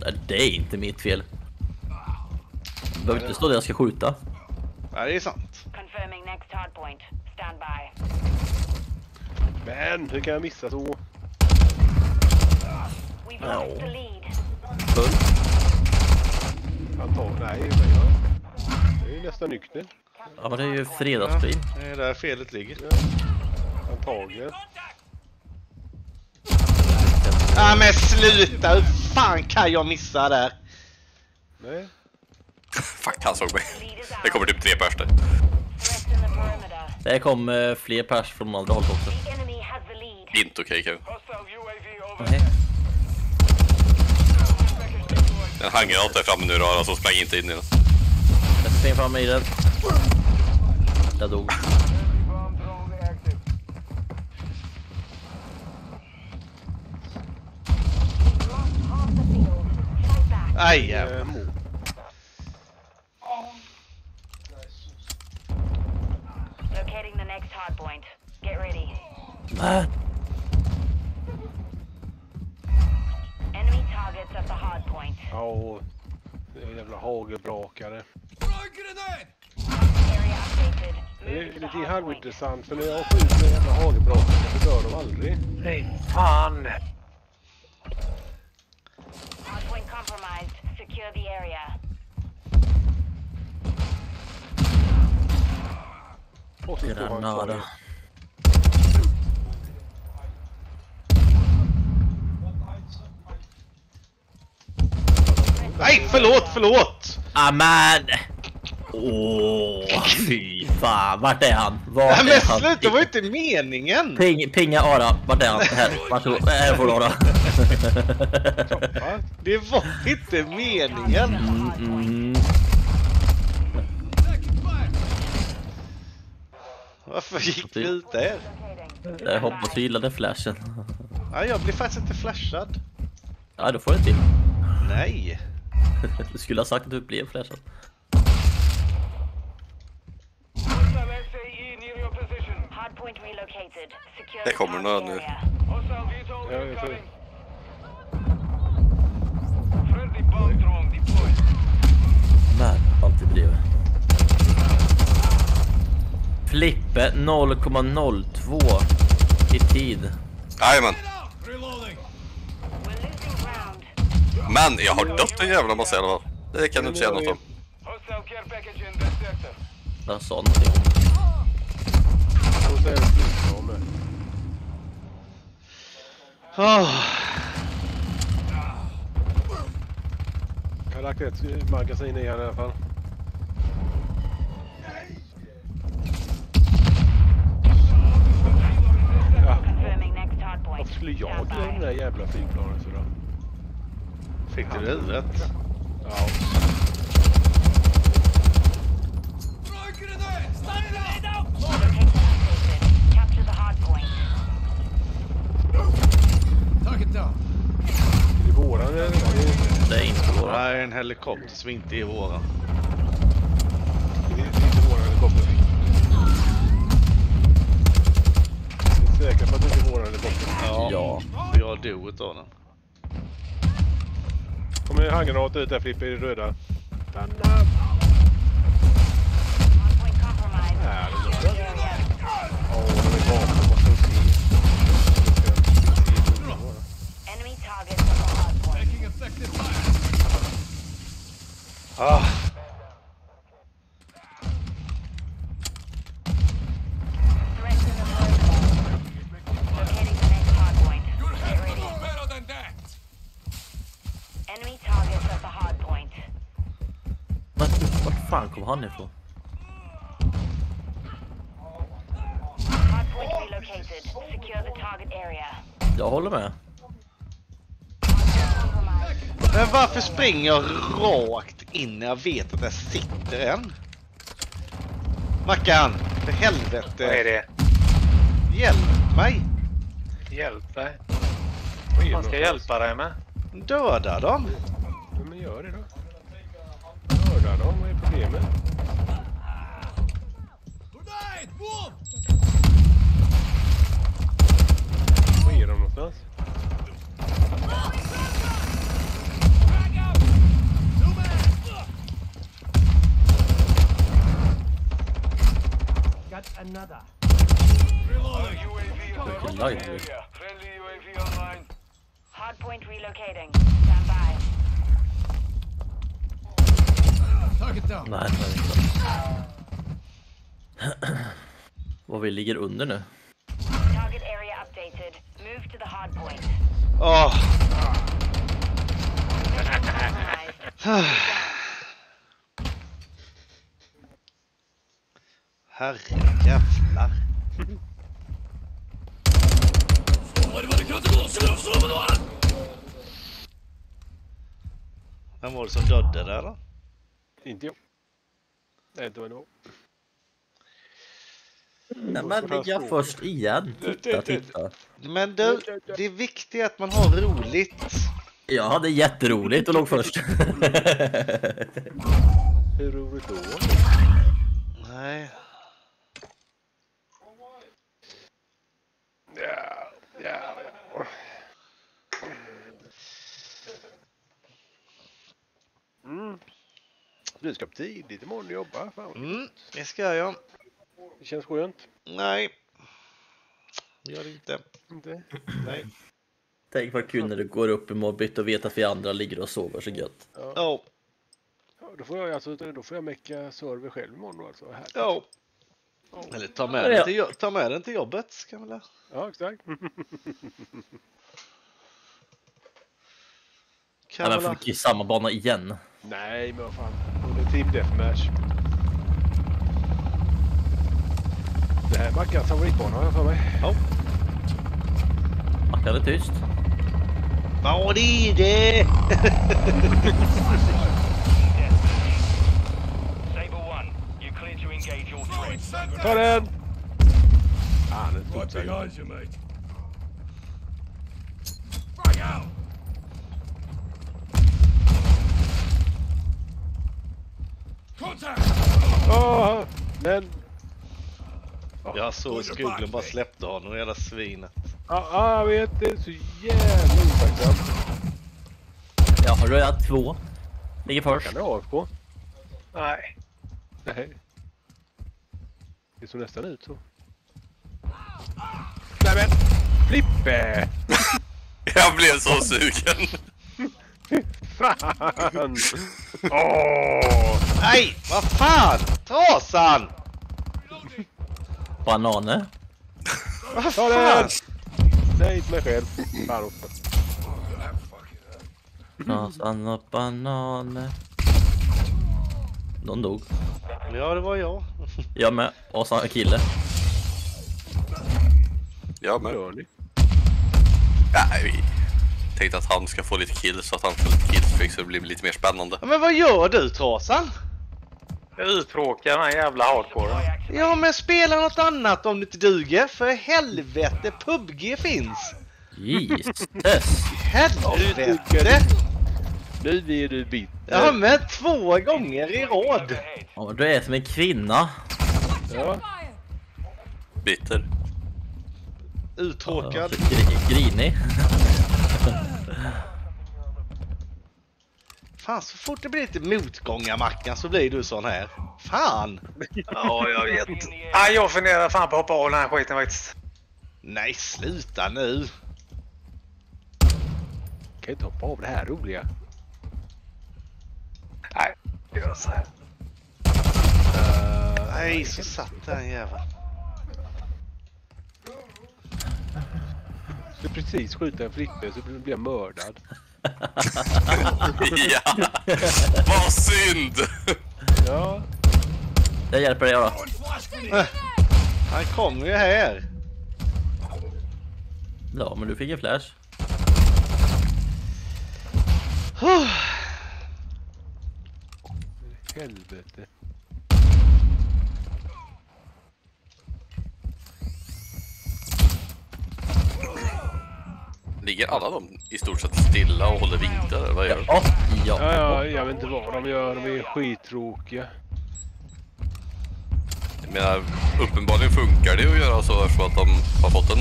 Nej, Det är inte mitt fel. Det behöver inte stå där jag ska skjuta. Nej, det är sant. Confirming next hardpoint. Stand by. Men, hur kan jag missa så? Lead. Full. Han tar... Nej, nej. ja. Det är ju nästan nykter. Ja men det är ju fredagsstream. Det är där felet ligger. Antagligen. Ja men sluta! Hur fan kan jag missa där? Nej. Fuck, han såg mig. Det kommer typ tre pers där. Det kom eh, fler pers från andra hållet också. Inte okej Kevin. UAV over. Nej. En handgranat där framme nu rara, så spräng inte in i den. Jag springer fram i den. Jag dog. Bomb drone active. Lost half the field. Fight back. Aj jävlar. Eh, mo- Locating the next hardpoint. Get ready. Ah, Ja, är Jävla hagelbrakare. Det är lite halvintressant för när jag skjuter med jävla hagelbrakare så dör de aldrig. Nej, fan. Hardpoint compromised. Secure the area. Och så står han kvar Nej, förlåt, förlåt! Amen! Åh, fy fan. Vart är han? Vart Nej, är men han? sluta, det var ju inte meningen! Ping, pinga Ara. Vart är han? Här, varsågod. Här får du Ara. Det var inte meningen! Mm. Varför gick vi ut där? Jag hoppas du gillade flashen. Nej, jag blir faktiskt inte flashad. Ja, då får du till. Nej. Du skulle ha sagt att du blev flashad. Relocated. Secure Det kommer några nu. Ja, drone deployed. Men, alltid bredvid. Flippe 0,02 i tid. Jajamän. We're losing ground. Men jag har dött en jävla massa i alla fall. Det kan du inte säga något om. Jag sa någonting. Oh. Jag har lagt ett magasin i han i alla fall. Ja, varför skulle jag by. det där jävla flygplanet så då? Fick du huvudet? Ja. Location activated. Capture the hardpoint. Är det våran eller? Det är, inte våra. Nej, en helikopter som inte är våran. det är inte våran helikopter. Är säker på att det inte är våran helikopter. Ja. Vi har do utav den. Kommer en handgranat ut där Frippe i det röda. Stanna! Hardpoint han ifrån? Jag håller med. Men varför springer jag rakt in när jag vet att det sitter en? Mackan, för helvete. Vad är det? Hjälp mig. Hjälp dig. Vad Man ska det hjälpa dig med. Döda dem. Ja, men gör det då. Mörda dem, vad är problemet? Var är de någonstans? UAV Vilken is live. area. Friendly UAV online. Hardpoint relocating. Stand by. Nej, det är inte. Vad vi ligger under nu. Target area updated. Move to the hardpoint. Åh, Mission compromised. herrejävlar. Vem var det som dödade där då? Inte jag. Nej, det var. Nej, men ligga först igen. Titta, titta. Men du, det viktiga är att man har roligt. Jag hade jätteroligt och låg först. Hur roligt då? Nej. Ja, ja, ja. Mm. Du ska upp tidigt imorgon och jobba. Fan. Mm, det ska jag. Det känns skönt. Nej. Det gör det inte. Inte? Nej. Tänk vad kul när du går upp i morgon och vet att vi andra ligger och sover så gött. Ja. Ja. Ja, då får jag alltså, då får jag mecka server själv imorgon då alltså. Härligt. Ja. Eller ta med, Ja. den till, ta med den till jobbet. Kan väl... Ja, exakt. kan ha- får samma bana igen? Nej, men vad fan. Det är Team Deathmatch. Det här är Mackans favoritbana har jag för mig. Mackan är tyst. Ja, det är det! Saber 1, you're clear to engage all threats. Ta den! Ah, den Åh, men... Jag såg Skugglon bara släppte honom, det jävla svinet. Ah, ah, jag vet, det är så jävla otacksamt. Jag har redan två. Ligger först. Kan du AFK? Nej. Nej. Det såg nästan ut så. Nej men! Flippe! Jag blev så sugen. Fan! Åh! Nej, vad fan! Trasan! Bananer. Vad fan? Nej, till mig själv. Fan också. Trasan och bananer. Någon dog. Ja, det var jag. Jag med. Och så en kille. Jag med. Nej, vi tänkte att han ska få lite kills så att han får lite killstreak så det blir lite mer spännande. Ja, Men vad gör du Trasan? Jag uttråkar den här jävla hardcoren. Ja, men spela något annat om det inte duger. För helvete, PubG finns! Jesus. Helvete! Nu är du bitter. Ja, men två gånger i rad! Ja, du är som en kvinna. Ja. Bitter. Uttråkad. Gri- grinig. Fan, så fort det blir lite motgångar Mackan så blir du sån här. Fan! Ja, jag vet. Ja, jag funderar fan på att hoppa av den här skiten faktiskt. Nej, sluta nu! Kan inte hoppa av det här roliga. Nej, gör så här. Uh, Nej, så satt den jäveln. skulle precis skjuta en Frippe så blir jag mördad. ja! Vad synd! Ja. Jag hjälper dig då. Han kommer ju här. Ja, men du fick en flash. Helvete. Ligger alla de i stort sett stilla och håller vinter eller vad gör de? Ja, ja. Ja, ja, jag vet inte vad de gör. De är skittråkiga. Jag menar, uppenbarligen funkar det att göra så eftersom att de har fått den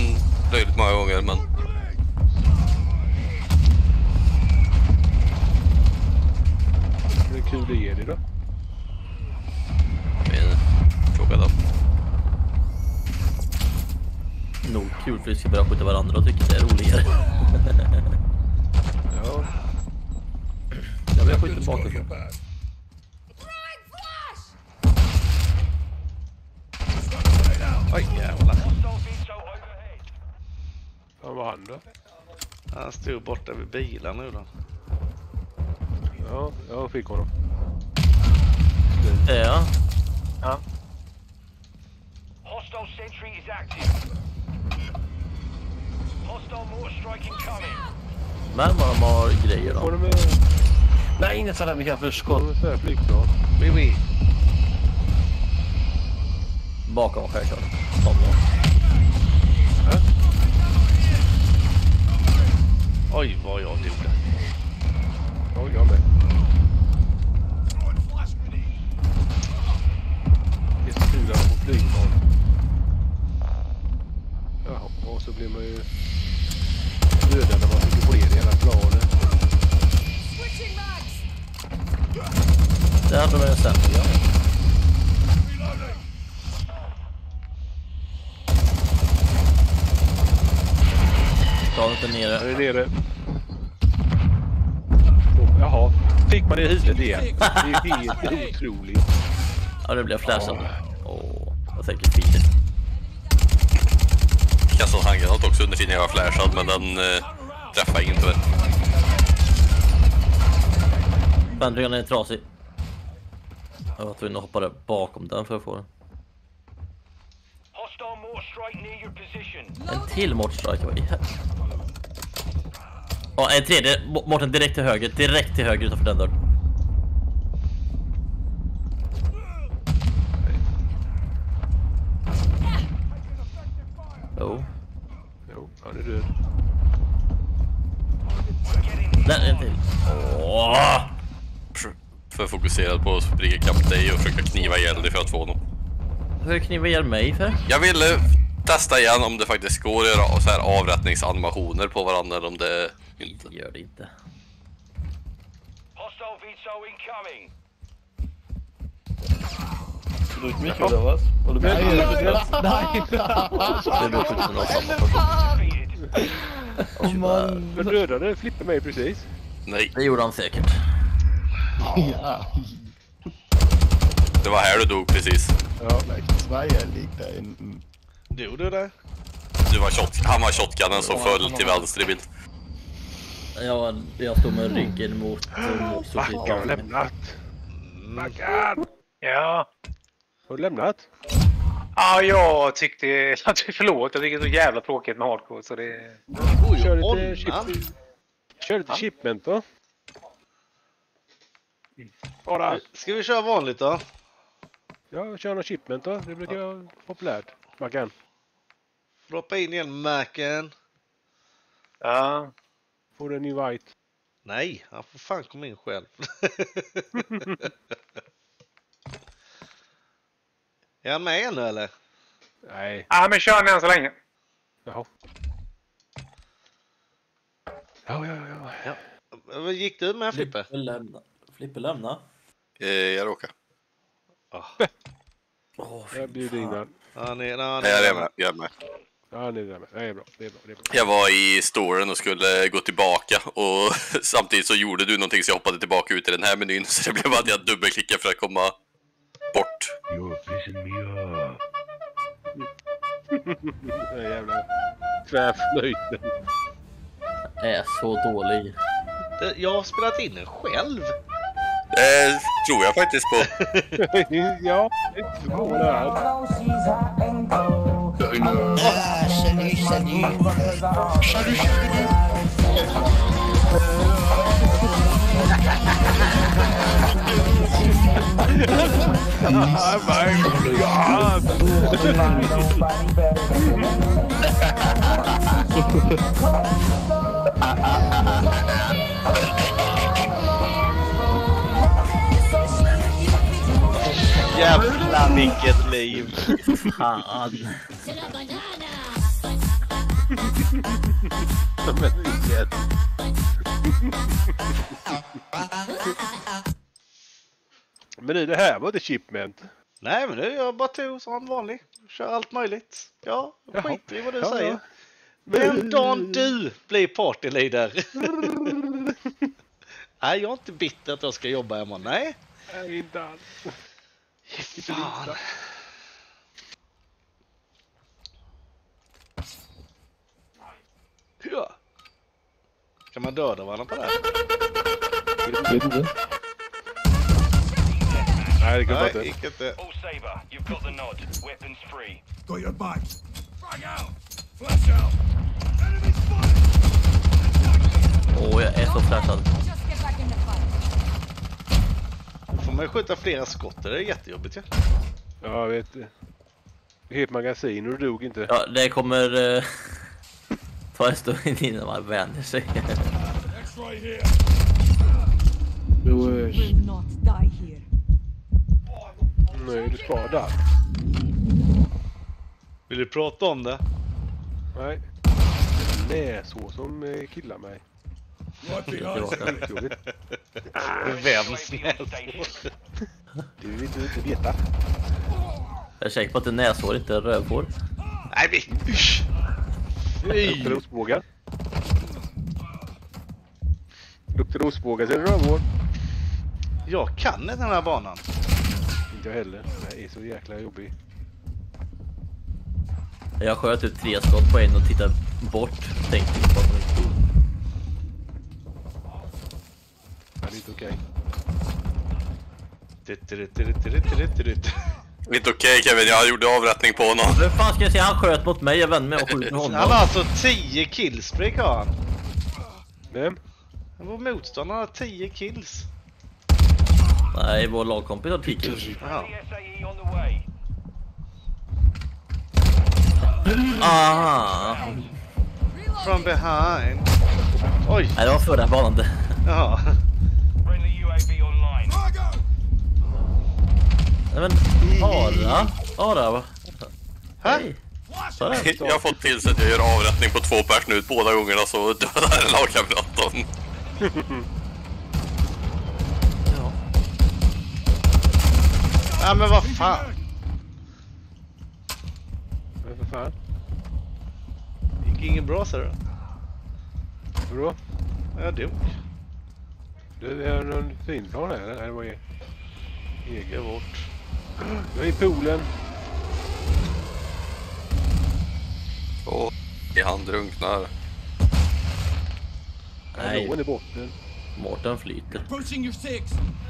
löjligt många gånger men Hur kul är det då? det är en fråga då. Nog kul för vi ska börja skjuta varandra och tycker det är roligare. Ja. Ja, jag bakifrån. Throwing flash! Oj jävlar. Fan var han då? Han stod borta vid bilen nu då. Ja, jag fick honom. Ja, Hostile sentry is active. Hostile mortar strike incoming. Men vad de har grejer då. de med, Nej, inget sådär mycket för får skott. de med så här flygplan? Oui, oui. Bakom självklart. Som då. Oj, vad jag där. Ja, jag med. Det är få flygplan. Jaha, och så blir man ju dödad när man försöker få ner hela mags! Det hade de en sämre ja. Planet är nere. är nere. Och, jaha, fick man det i huvudet igen. Det är helt otroligt. Ja, det blev flashad. Åh, jag tänker fint. Kastade handgranat också under tiden jag var flashad men den eh, träffade ingen tyvärr. Bandringen är trasig. Jag var tvungen att hoppa där bakom den för att få den. En till mortstrike, vad i helvete. Ja, en tredje. Mårten direkt till höger, direkt till höger utanför den dörren. Jo, Jo, han är död. där är en till. Åh! För- fokuserad på att springa ikapp dig och försöka kniva ihjäl dig för att få honom. Hur knivar ihjäl mig för? Jag ville testa igen om det faktiskt går att göra så här avrättningsanimationer på varandra eller om det inte... Gör det inte. Hostile VTOL incoming. Du gick mycket av oss. Håller med? Nej, Det låter som något samma person. Defeated. Men dödade Flippe mig precis. Nej, Det gjorde han säkert. det var här du dog precis. Ja. Du gjorde det? Du var shot, han var shotgunnen som föll till vänster i bild. Ja, jag stod med ryggen mot... mot Mackan har lämnat. Mackan! Ja. Har du lämnat? Ja, jag tyckte... Förlåt, jag tycker det är så jävla tråkigt med hardcore så det... Oj, Kör lite, chip, kör lite shipment då. Bara. Ska vi köra vanligt då? Ja, kör någon shipment då. Det brukar vara populärt. Mackan. Droppa in igen Macen. Ja. Får du en invite? Nej, han får fan komma in själv. är han med ännu eller? Nej. Ja, men kör ni än så länge. Jaha. Ja, ja, ja. ja. Vad gick du med Frippe? Flippe lämna. Flippe lämna. Eh, jag råkar. Åh, Jag bjuder in han. Han är, han Nej, jag är med. Jag är med. Ja, det är bra. Det är bra. Det är bra. Det är bra. Jag var i storen och skulle gå tillbaka och samtidigt så gjorde du någonting så jag hoppade tillbaka ut i den här menyn så det blev att jag dubbelklickade för att komma bort. Den här jävla tvärflöjten. är så dålig. Det- Jag har spelat in den själv. Eh, tror jag faktiskt på. ja, inte förvånad. Oh my god! Jävlar vilket liv. Fan. Men vilket... Men du, det här var inte shipment. Nej men det jag bara tog som vanlig. Kör allt möjligt. Ja, Jaha. skit i vad du Ja, säger. ja. Vem dan du blir partyleader? Nej, jag är inte bitter att jag ska jobba hemma. Nej. Nej, inte alls. Fan. Ja. Kan man döda varandra på det här? Vet inte. Nej, det går Nej, inte. gick inte. All Saber, you've got the nod. Weapons free. Åh, jag är så flashad. Back får man ju skjuta flera skott. Det är jättejobbigt ju. Ja, jag vet. Helt magasin och du dog inte. Ja, det kommer eh, ta en stund innan man vänjer sig. Du, die here. Nej, du ska där. Vill du prata om det? Nej. Det är så som eh, killar mig. On station. Det vill inte, inte veta. Jag är säker på att det är näshår, inte rövhår. Nej, vi... Usch. Luktar det ostbågar? Luktar det ostbågar så är det rövhår. Jag kan inte den här banan. Inte jag heller. Den är så jäkla jobbig. Jag sköt ut tre skott på en och tittade bort. Tänkte inte på att de inte stod. Det är inte okej. Inte okej Kevin, jag gjorde avrättning på honom. Hur fan ska jag se? Han sköt mot mig, jag vände mig och skjuter Han honom. har alltså 10 killstreak har han. Vem? Vår motståndare har 10 kills. Nej, vår lagkompis har 10 kills. Ja. SAE on the way. Ah! From behind. Oj, Nej, det var förra banan det. ja. Nej men, Ara? Ara va? Hej! Sara? Jag har fått till så att jag gör avrättning på två pers nu. Båda gångerna så dödar en lagkamraten. Ja. Ja men vad fan. Men för fan. Gick inget bra sa du? Vadå? Jag dog. Du, är det någon fin plan här det var e- egen. Jag bort. Jag är i poolen. Och han drunknar. Nej, Lån i botten. Mårten flyter.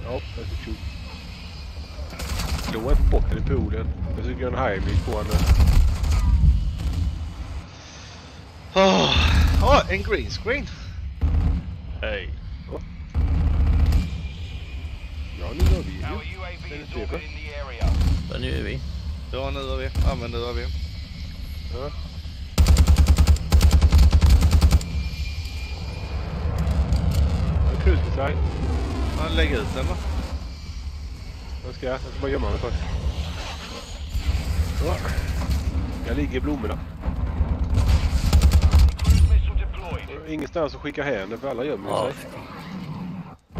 Ja, jag ska tjo. Lån på botten i poolen. Jag ska göra en Heimlich på honom. Åh, oh, en green screen. Hej. Ja, nu gör vi ju. UAV is Är det orbiting the area. Men nu är vi. Ja nu har vi. Använd nu har vi. Ja. Jag krusar sig. Ja, lägg ut den då. Vad ska jag? Jag ska bara gömma mig först. Så. Jag ligger i blommorna. Ingenstans att skicka hem den för alla gömmer Ja. sig.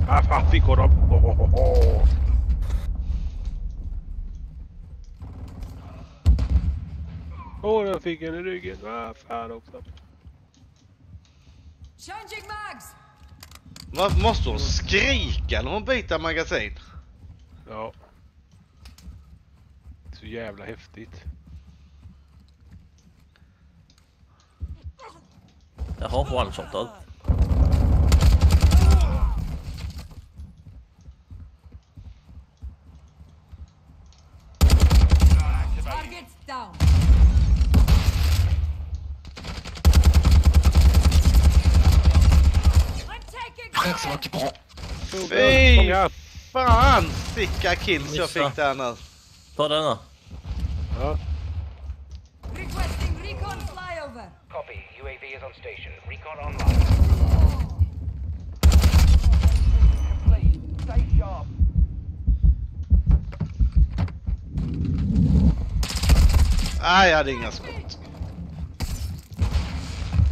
Ah, fan fick honom! Oh, oh, oh, oh. Åh, den fick en i ryggen. Ah, fan också. Changing mags! Vad- Måste hon skrika när hon byter magasin? Ja. Så jävla häftigt. Jaha, one-shotad. Targets down. I'm taking Fy Fånga! fan vilka kills jag Missa. fick där nu. Ta den då. Ja. requesting recon flyover. Copy. UAV is on station. Recon online. Complete. Stay sharp. Nej, jag hade inga skott.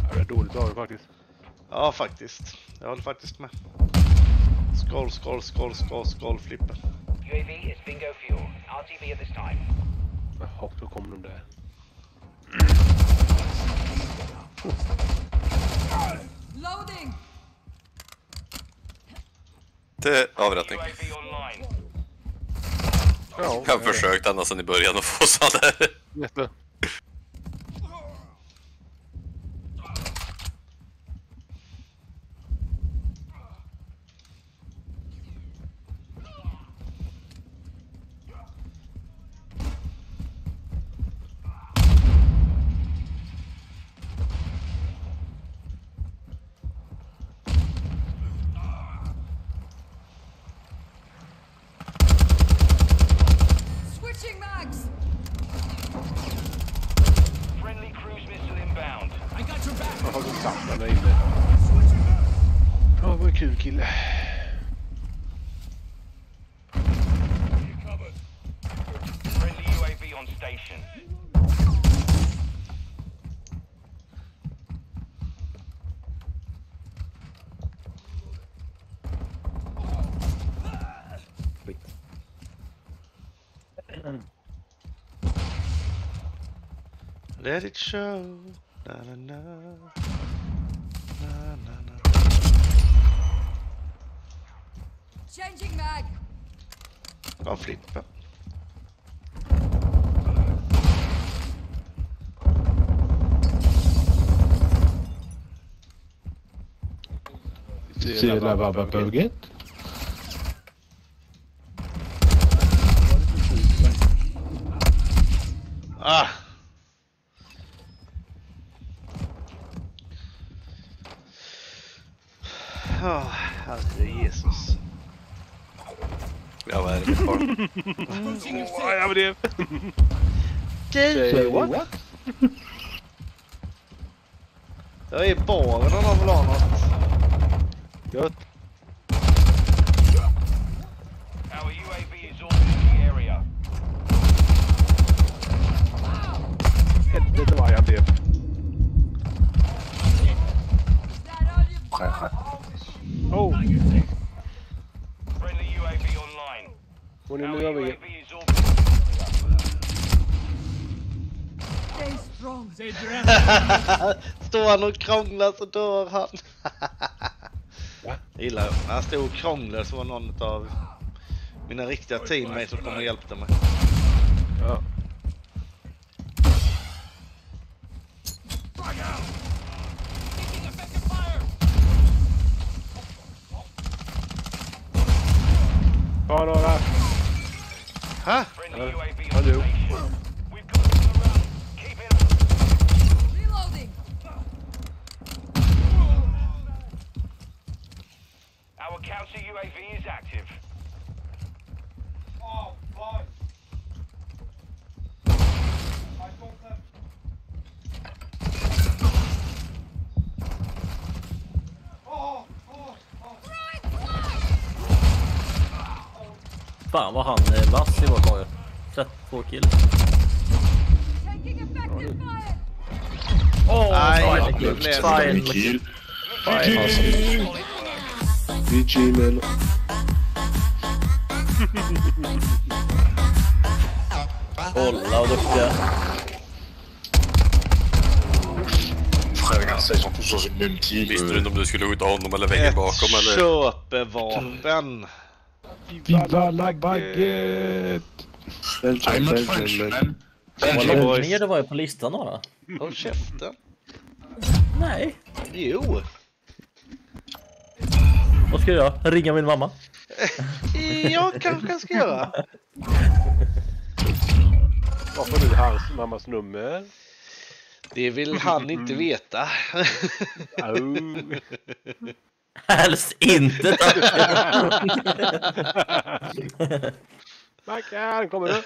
Ja, det är dåligt av faktiskt. Ja, faktiskt. Jag håller faktiskt med. Skål, skål, skål, skål, skål, Flippe. UAV is bingo fuel. RTV at this time. Jaha, då kommer de där. Loading. Det är avrättning. Ja, Jag har försökt ända sedan i början att få sådana där. Let it show. Na, na, na. Na, na, na. Changing mag. Kom Flippe. Ser la bababugget? Du! Say what? Jag är i baren om någon vill ha något. Gött. Our UAV is orbiting the area. Helvete vad jag blev. Is that all you Oh, Friendly UAV online. hon är Our nu över UAV is orbiting the area. stay strong? Står han och krånglar så dör han. Jag gillar när han stod och krånglade så var någon av mina riktiga teammates som kom och hjälpte mig. Ja. Ja, några. Ha? Friendly UAV on Hello. station. We've got them around. Keep it up. Reloading. Our counter UAV is active. Fan vad han är vass i vårt lag. 32 kill. Taking effective fire. Åh, Nej, fine, det blev- fine, fine. GG men. Kolla vad duktiga. Frère, ça ils ont tous changé de même team. Visste du inte om du skulle skjuta honom eller väggen Ett bakom eller? köpevapen. Viva la baguette! Belgium, I'm not French, man. Vad det var ju på listan då? Håll käften. Nej. Jo. Vad ska jag göra? Ringa min mamma? Jag kanske ska göra. Varför du hans mammas nummer? Det vill han inte veta. Helst inte. Mackan, kommer du?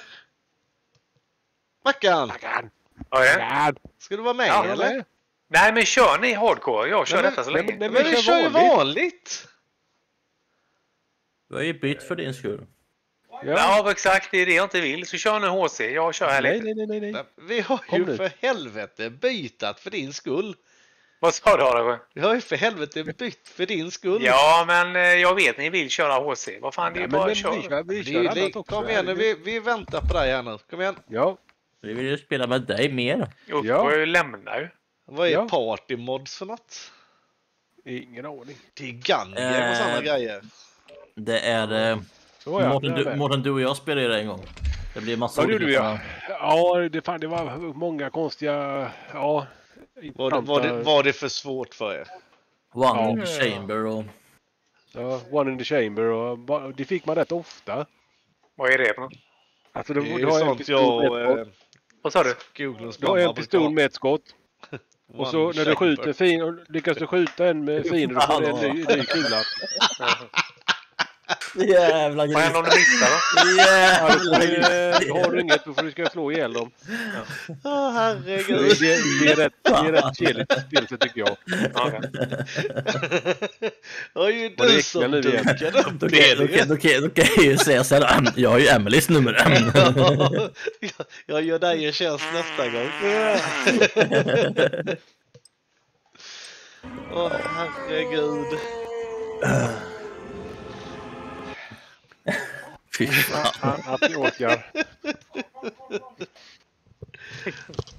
Mackan, Mackan! Ja, ja. Mackan! ska du vara med Ja, eller? Nej, men kör ni hardcore? Jag kör Nej, men- detta så nej, länge. men- Men vi kör ju vanligt. Jag har ju bytt för din skull. Ja. Ja, exakt. Det är det jag inte vill. Så kör nu HC. Jag kör här Nej, lite. nej, nej, nej, nej. Nej, Vi har Kom ju nu. för helvete bytat för din skull. Vad sa du Arasjö? Vi har ju för helvete bytt för din skull. Ja, men eh, jag vet ni vill köra HC. Vad fan, det är Ja, ju bara men att köra. vi kör, vi Det är kör annat också. Kom igen nu, vi, vi väntar på dig här nu. Kom igen. Ja, Vi vill ju spela med dig mer. Upp Ja. och lämna ju. Vad är Ja. partymods för något? ingen aning. Det är Gungear och sådana Eh, grejer. Det är... Eh, ja, Mårten, det du, det. Mårten, du och jag spelade ju det en gång. Det blir massa Ja, det olika- ja. Ja, det, fan, det var många konstiga... Ja. Var det, var, det, var det för svårt för er? One in Ja. the chamber och... Ja, One in the chamber och det fick man rätt ofta. Vad är det för något? Alltså, Det du, är sånt jag eh, Vad sa du? Skoglunds Du har en pistol med ett skott. Och så när du skjuter fin, lyckas du skjuta en med fienden då får du en ny, ny kula. Jävla Vad händer om du missar då? Jävla Eh, Har du inget då får du ska slå ihjäl dem. Åh Det, herregud. det, det är rätt, det är rätt keligt spel så tycker jag. Ja, okej. Det var ju du det som äckliga nu igen. dukade upp det. då, kan, jag ju säga så här, "Äm, jag har ju Emelies nummer. Äm." jag, gör dig en tjänst nästa gång. Åh herregud. Fy fan. Att ni orkar.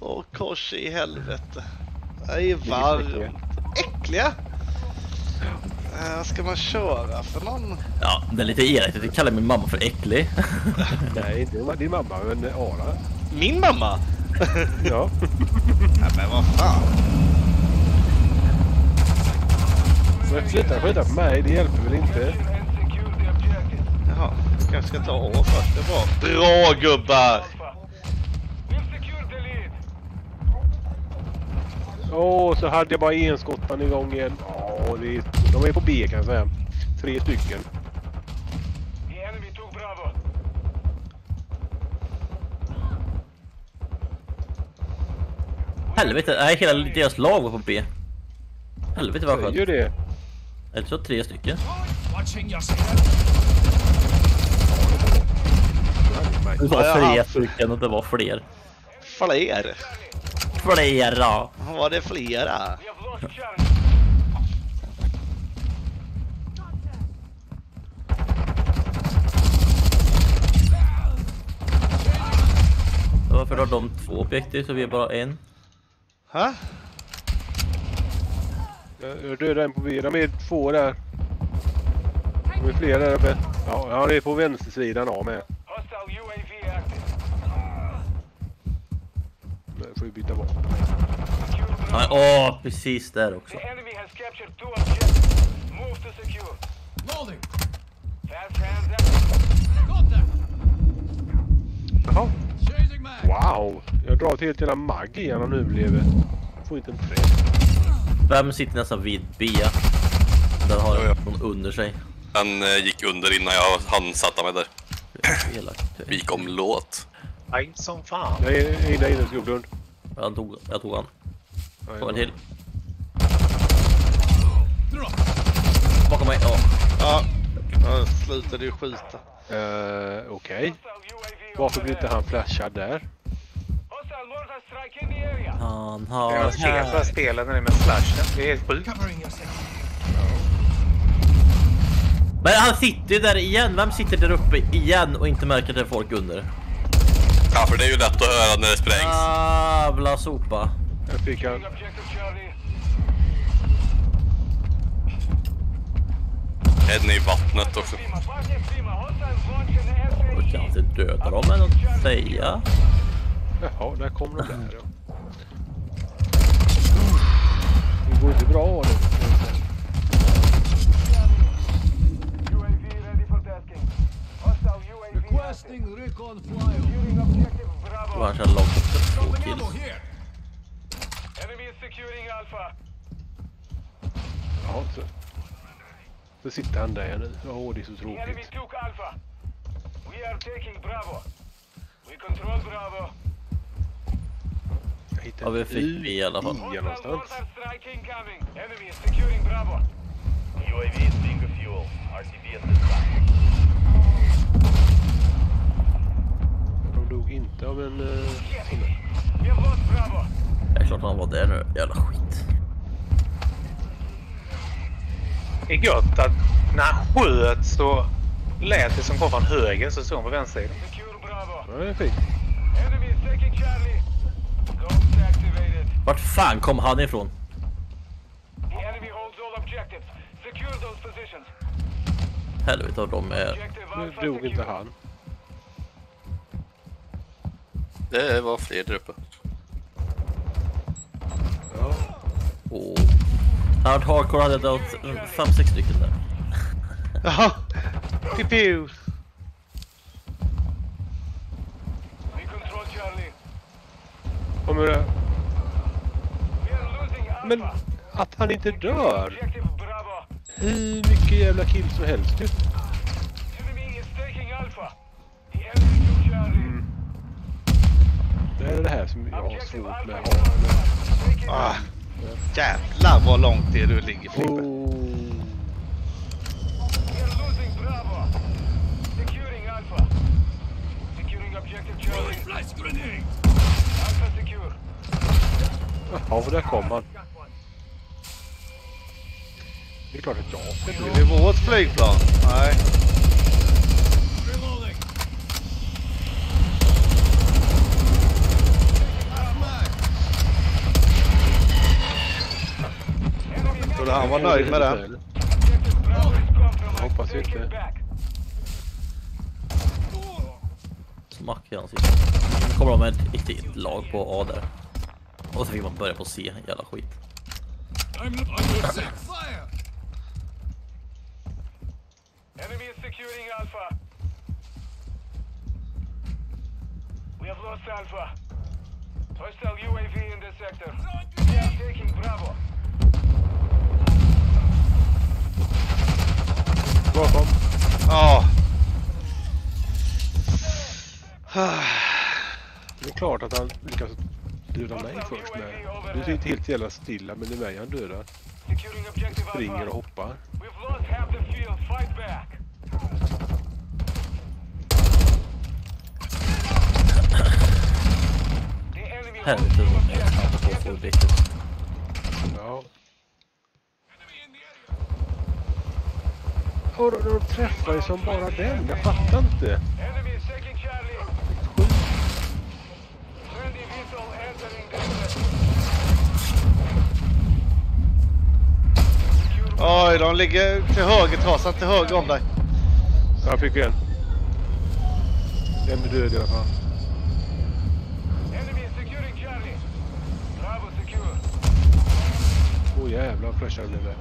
Åh kors i helvete. Det är varmt. Äckliga! Eh, vad ska man köra för någon? Ja, det är lite elakt att du kallar min mamma för äcklig. Nej, inte din mamma, men Ara. Min mamma? Ja. Nej men vad fan. Men sluta skjuta på mig, det hjälper väl inte? Jaha, jag kanske ska ta av först. Det är bra. Gubbar! Åh, så hade jag bara enskottan igång igen. Åh, det är, de är på B kan jag säga. Tre stycken. Helvete, nej hela deras lag var på B. Helvete vad skönt. det. Eller så tre stycken. Det var Ja, ja. tre stycken och det var fler. Fler? Flera! Var det flera? Varför har de två objektiv så vi är bara en? Ha? Jag dödade en på B. De är två där. De är flera där uppe. Ja, ja, det är på vänstersidan av med. Hostile UAV active. Jag får ju byta bort. Secure Nej, åh, precis där också. The enemy has captured two objectives. Move to secure. Loading. Fast hands up. Got that. Jaha. Wow! Jag drar till ett jävla magg igen han överlever. Får inte en träff. Vem sitter nästan vid B? Där har Ja, ja. under sig. Han eh, gick under innan jag han satte mig där. Elakt. Vi gick om låt. Nej, som fan. Jag är inne inne Skoglund. Jag tog, jag tog han. Kom en till. Bakom mig. Ja. Ja. Jag slutade ju skjuta. Eh, Okej. UAV Varför blir inte han flashad där? Han Jag har... vad spelet när det är med flashen. Det är helt sjukt. Men han sitter ju där igen. Vem sitter där uppe igen och inte märker att det är folk under? Ja, för det är ju lätt att höra när det sprängs. Jävla sopa. Jag fick han. En i vattnet också. Jag kan inte döda dem eller något säga. Jaha, där kom de där ja. Det går inte bra det. UAV ready for tasking. Hostile UAV active. Requesting recon flyover. Securing objective Och Bravo. han kör långt efter två Dropping kills. ammo here. Enemy is securing Alpha. Ja, så. Så sitter han där nu. Åh, det är så The enemy tråkigt. took Alpha. We are taking Bravo. We control Bravo. Jag hittar Ja, vi inte fick ut vi i alla fall. i Hostile någonstans. mortar strike incoming. Enemy is securing Bravo. UAV is being refueled. RTB at this dog inte av en... eh. Det är klart han var där nu. Jävla skit. Det är gött att när han sköt så lät det som kom från höger så stod han på vänstersidan. Ja, det är fint. Vart fan kom han ifrån? Helvete vad de är. Nu dog inte han. Det var fler där uppe. Ja. Oh. Hard Hardcore hade dödat fem, sex stycken där. Jaha. Charlie. Kommer det... Men att han inte dör! Hur mycket jävla kill som helst ju. Enemy is taking Alpha. The enemy took Charlie. Det är det här som jag har svårt med Ah. Jävlar vad långt det är du ligger Frippe. Oh. Secure. Jaha, där kom han. Det är klart att jag ska Är det vårt flygplan? Nej. Trodde han var nöjd med det. Hoppas inte. Smack i ansiktet. Nu kommer de med ett, ett, ett lag på A där. Och så fick man börja på C. Jävla skit. Enemy is securing Alpha. We have lost Alpha. Hostile UAV in this sector. We are taking Bravo. Bakom. Ja. Det är klart att han lyckas döda mig först med. Du sitter helt jävla stilla men det är mig han dödar. Springer och hoppar. Helvete vad jag kan få objektet. Ja. Och de, de träffar ju som bara den. Jag fattar inte. Oj, de ligger till höger, Trasan till höger om dig. Jag fick en. En är död i alla fall. Enemy is securing Charlie. Bravo secure. Åh jävlar flashade blev det.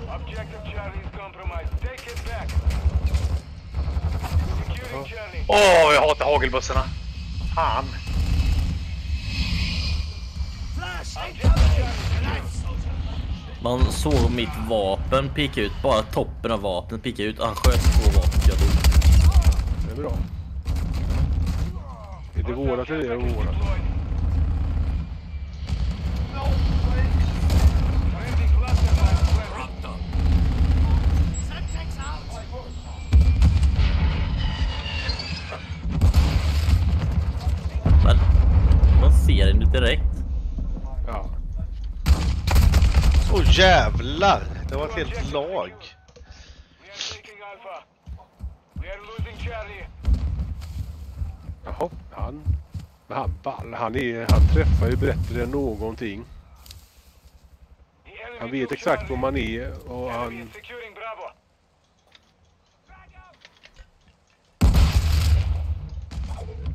Åh, jag hatar hagelbussarna. Fan. Man såg mitt vapen pika ut, bara toppen av vapnet pika ut. Han sköt två vapen, jag dog. Det är bra. Är det vårat eller är det vårat? Ser den direkt. Ja. Åh jävlar! Det var ett helt lag. Jaha, han... Men han, ball, han, är, han träffar ju bättre än någonting. Han vet exakt var man är och han...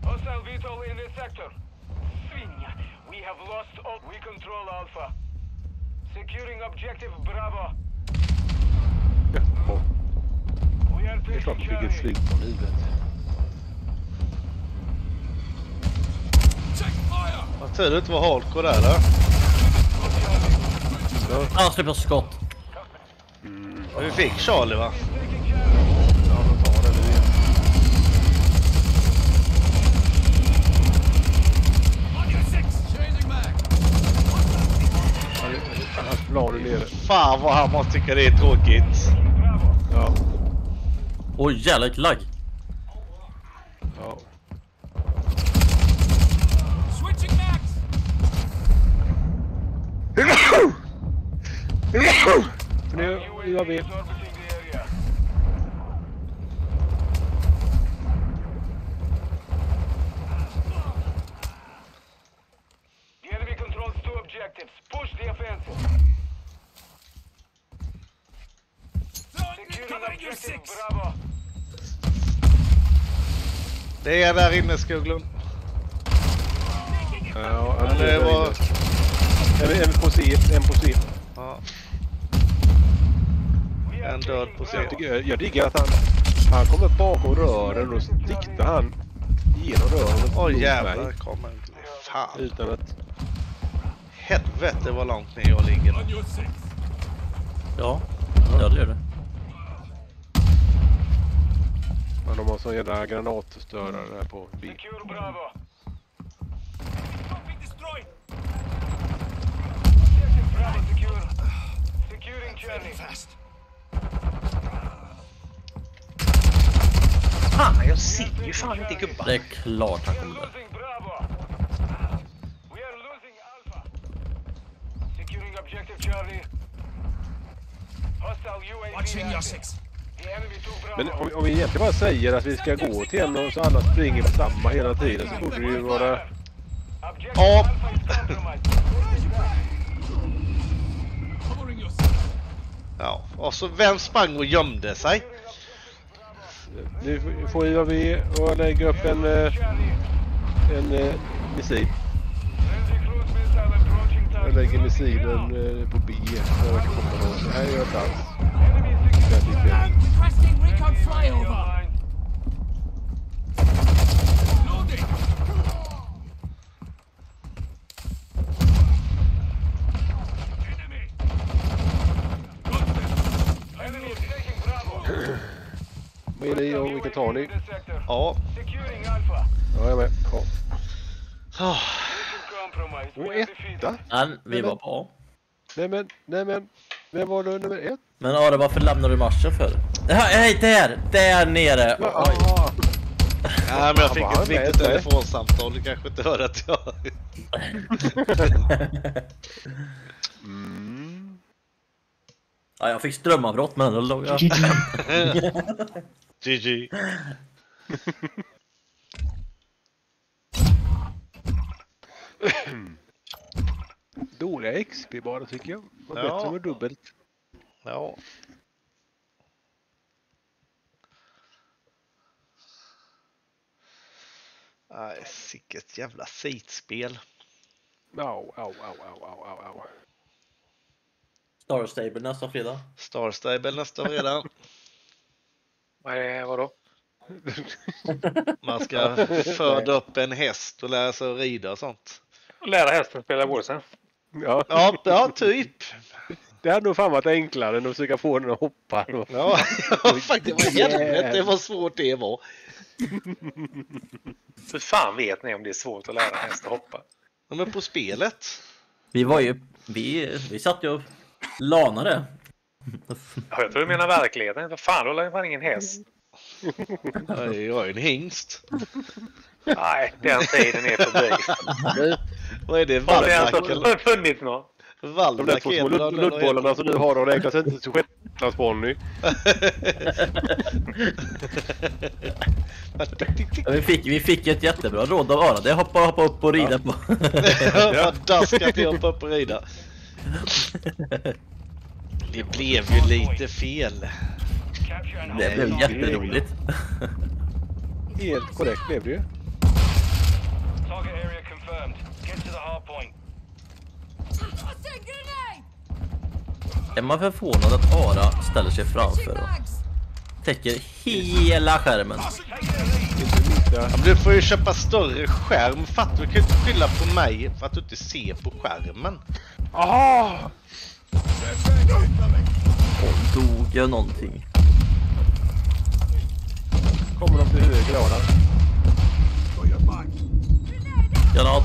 Hostile vehicle in this sector. We have lost all. We control Alpha. Securing objective Bravo. Jaha. We are taking Det är klart vilket flygplan i huvudet. Vad tur det inte var hardcore där då. Ja. Anslipper skott. Mm. Vi fick Charlie va? Plan är nere. Fan vad han måste tycka det är tråkigt. Ja, Oj jävlar vilket lagg. ja. För nu, har vi... Is orbiting the area. The enemy controls two objectives. Push the offensive. Throwing Securing cover in your six! Bravo. Det är där inne Skoglund. Ja, han Men det är var... en, en på C, en på C. Ja, en död på Jag, scen. Bravo. tycker, jag diggar att han... Han kommer bakom rören och stickte han genom rören Oj mot jävlar, kommer en Fan. Utan att... Helvete vad långt ner jag ligger. Ja, ja det gör det. Men de har sån jävla granatstörare på B. Fan, jag ser ju fan inte gubbar. Det är klart han kommer objective Charlie. Hostile UAV Watching your six! Men om, om vi egentligen bara säger att vi ska gå till en och så alla springer på samma hela tiden så borde det ju vara... Ja. Ja, och så vem sprang och gömde sig? Nu får IAV och lägga upp en, eh, en eh, missil. Jag lägger missilen eh, på B. Så här gör jag inte alls. Recon flyover. Loading. Enemy. Bravo. Med i och vilken tar ni? Oh. Oh. Ja. Jag med. Kom. Ah. Oh. Och etta? Nej, vi var bra. Nej men, nej men. Vem var då nummer ett? Men Are, varför lämnar du matchen för? Hej, hej, där! Där nere! Oj. Ah, Nej, men jag fick ett viktigt med. telefonsamtal. Du kanske inte hörde att jag... mm. Ja, jag fick strömavbrott men då låg jag... GG. Dåliga XP bara tycker jag. Var Ja. bättre med dubbelt. Ja. Nej, sicket jävla skitspel. Au, au, au, au, au, au, au. Star Stable nästa fredag. Star Stable nästa fredag. Vad är vadå? Man ska föda upp en häst och lära sig att rida och sånt. Lära hästen spela Warsen. Ja. Ja, ja typ. Det hade nog fan varit enklare än att försöka få den att hoppa. Ja, ja faktiskt. Vad helvete vad svårt det var. För fan vet ni om det är svårt att lära en häst att hoppa? Ja, Men på spelet. Vi var ju... Vi, vi satt ju och lanade. Ja, jag tror du menar verkligheten. Vad fan, då lär man ingen häst. Ja, Jag är en hingst. Nej, den tiden är förbi. Vad är det? Har det ens eller? funnits något? De där två små luddbollarna som du har, de räknas inte som Shetlandsponny. Vi fick, vi fick ett jättebra råd av Ara. Det är hoppa, hoppa upp och rida på. Ja, daska till hoppa upp och rida. Det blev ju lite fel. Det blev jätteroligt. Helt korrekt blev det ju. Target area confirmed. Get to the hard point. Är man förvånad att Ara ställer sig framför och täcker hela skärmen? Ja, men du får ju köpa större skärm. Fattar du? Kan ju inte skylla på mig för att du inte ser på skärmen. Aha! Dog jag någonting? Kommer de till höger Adam? Granat.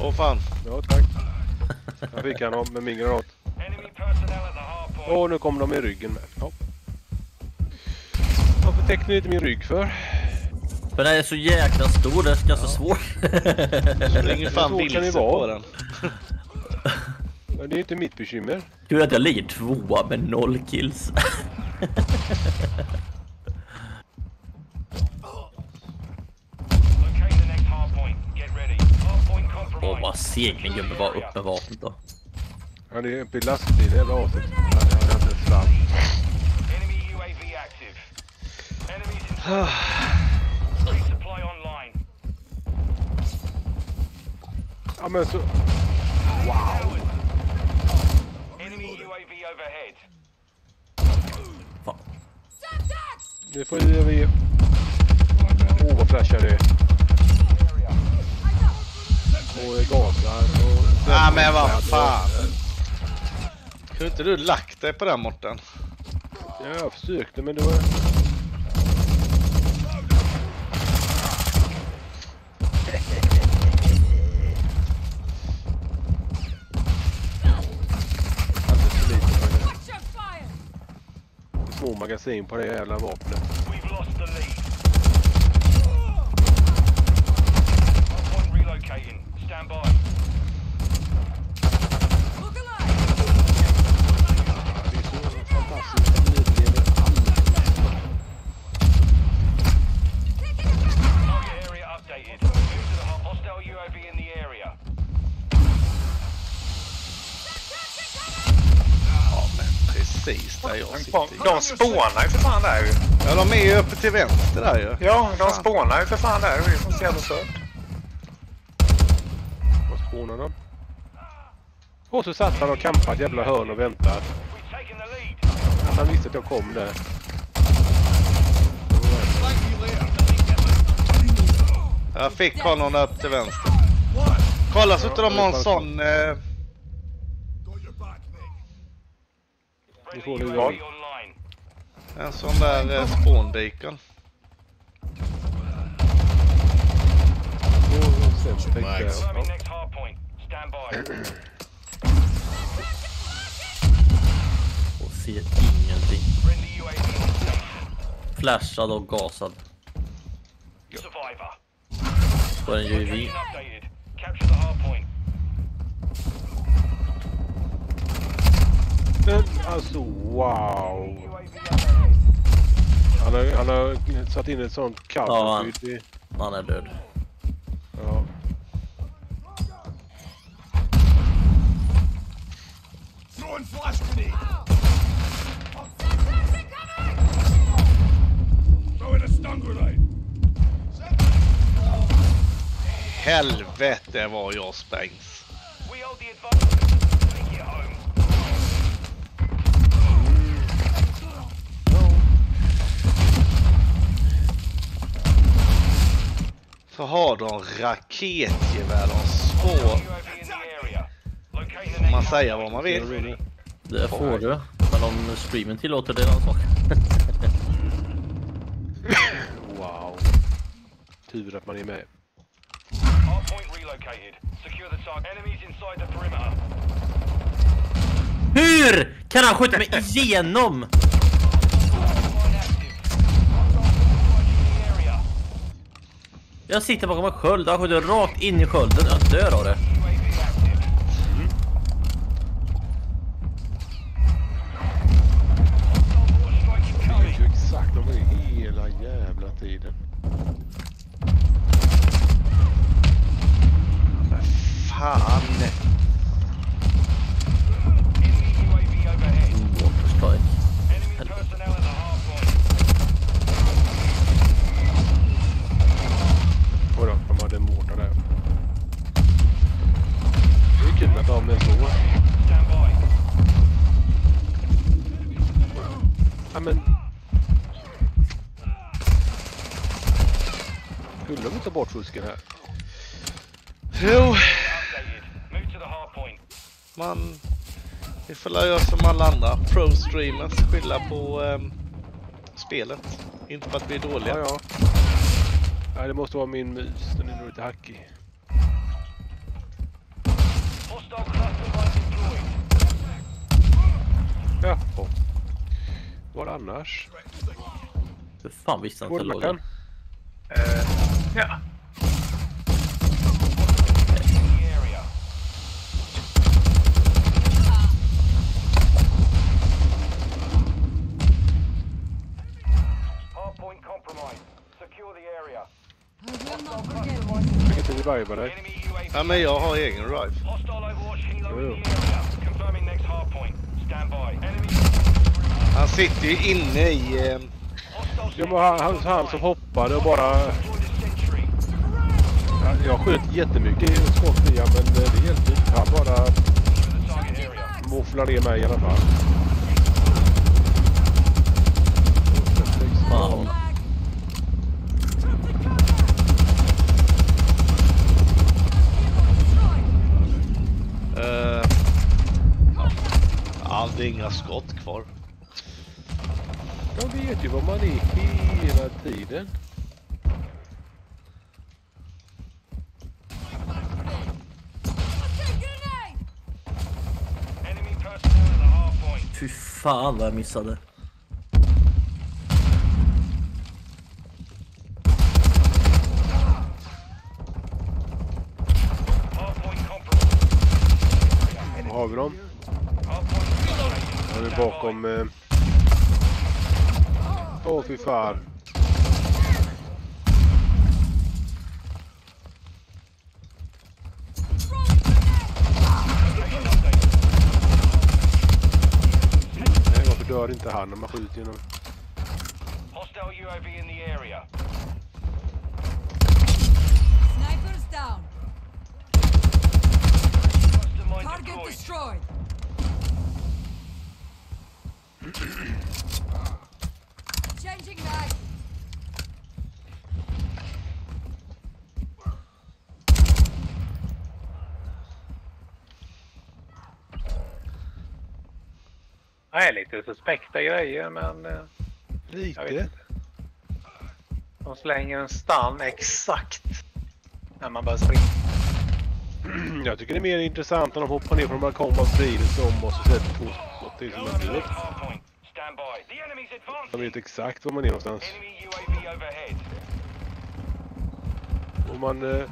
Åh fan. Ja tack. Jag fick han med min granat. Åh, nu kommer de i ryggen med. Ja. Varför täcker ni inte min rygg för? För den är så jäkla stor, det är ganska svårt. Springer fan Så kan det vilse vara. på den. Men det är inte mitt bekymmer. Tur att jag ligger tvåa med noll kills. Locate the next hard point. Get ready. Hard point Åh vad seg min gubbe var upp med vapnet då. Han är uppe i lastbilen jävla aset. Han har inte fram. Enemy UAV active. Enemies in Resupply online. Ja men så... Enemy UAV overhead. Fan. Nu får vi... vi... Åh vad flashar det är. Och gasar och... Ja men vad fan. Kunde inte du lagt dig på den Morten? Ja, jag försökte men det var... Små magasin på det jävla vapnet. Precis där jag sitter. De spånar ju för fan där ju. Ja de är ju uppe till vänster där ju. Ja, de spånar ju för fan där. Det är så jävla stört. Vad skånar de? Och så satt han och campade ett jävla hörn och väntade. Han visste att jag kom där. Jag fick honom upp till vänster. Kolla så inte de har en sån... Eh, Vi får det igång. En sån där eh, spånbacon. Max. Och ser ingenting. Flashad och gasad. På en UAV. Men alltså wow. Han har, han har satt in ett sånt Ja, han-. Han är död. Ja. Helvete vad jag sprängs. Så har de raketgevär, de små... The Man hard vad man vill. Det får du. Men om streamen tillåter det är sak. Wow. Tur att man är med. Hur kan han skjuta mig igenom? Jag sitter bakom en sköld. Han skjuter rakt in i skölden. Jag dör av det. Exakt de är hela jävla tiden. Fan! Water strike. Det är kul att de är så. Ja men... Skulle de inte ta bort fusken här? Jo, man... Vi får oss som alla andra pro-streamers skylla på ehm, spelet. Inte på att vi är dåliga. Ja, ja. Nej, det måste vara min mus. Den är nog lite hackig. Hostile cluster mine deployed. Jaha. Vad annars? Hur fan visste han att jag låg Vårdmackan? där? Ja. In the area. Hard point compromised. Secure the area. Fick inte reviva dig. Ja, men jag har egen helo Jo. Han sitter ju inne i... Hostile Ja, men han, han, han som hoppade och bara... Ja, Jag sköt jättemycket i skott i han, men eh, det hjälpte inte. Han bara mofflade ner mig i alla fall. Fan. Eh, ja. ja, det är inga skott kvar. Jag vet ju var man är hela tiden. Fy fan vad jag missade. Hard point över vi dem? Nu är vi bakom... Åh, eh, Åh fy fan. Nej, varför dör inte han när man skjuter genom... Hostile UAV in the area. Snipers down. Mine Target deployed. destroyed. Changing mag. Nej, lite suspekta grejer, men eh, Lite. De slänger en stun exakt när man börjar springa. Jag tycker det är mer intressant när de hoppar ner från balkongen och vrider sig om och så sätter två skott till som en advancing. De vet exakt var man är någonstans. Och man, eh,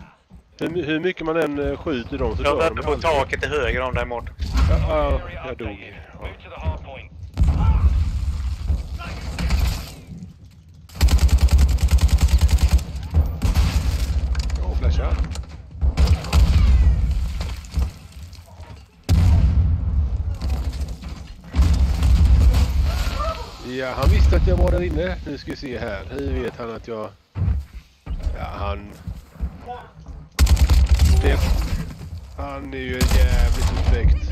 hur, hur mycket man än eh, skjuter dem så De dör uppe på aldrig. taket till höger om där emot. Ja, ja, jag dog. Ja. To Ja, han visste att jag var där inne. Nu ska vi se här. Hur vet han att jag... Ja, han... Det... Han är ju jävligt suspekt.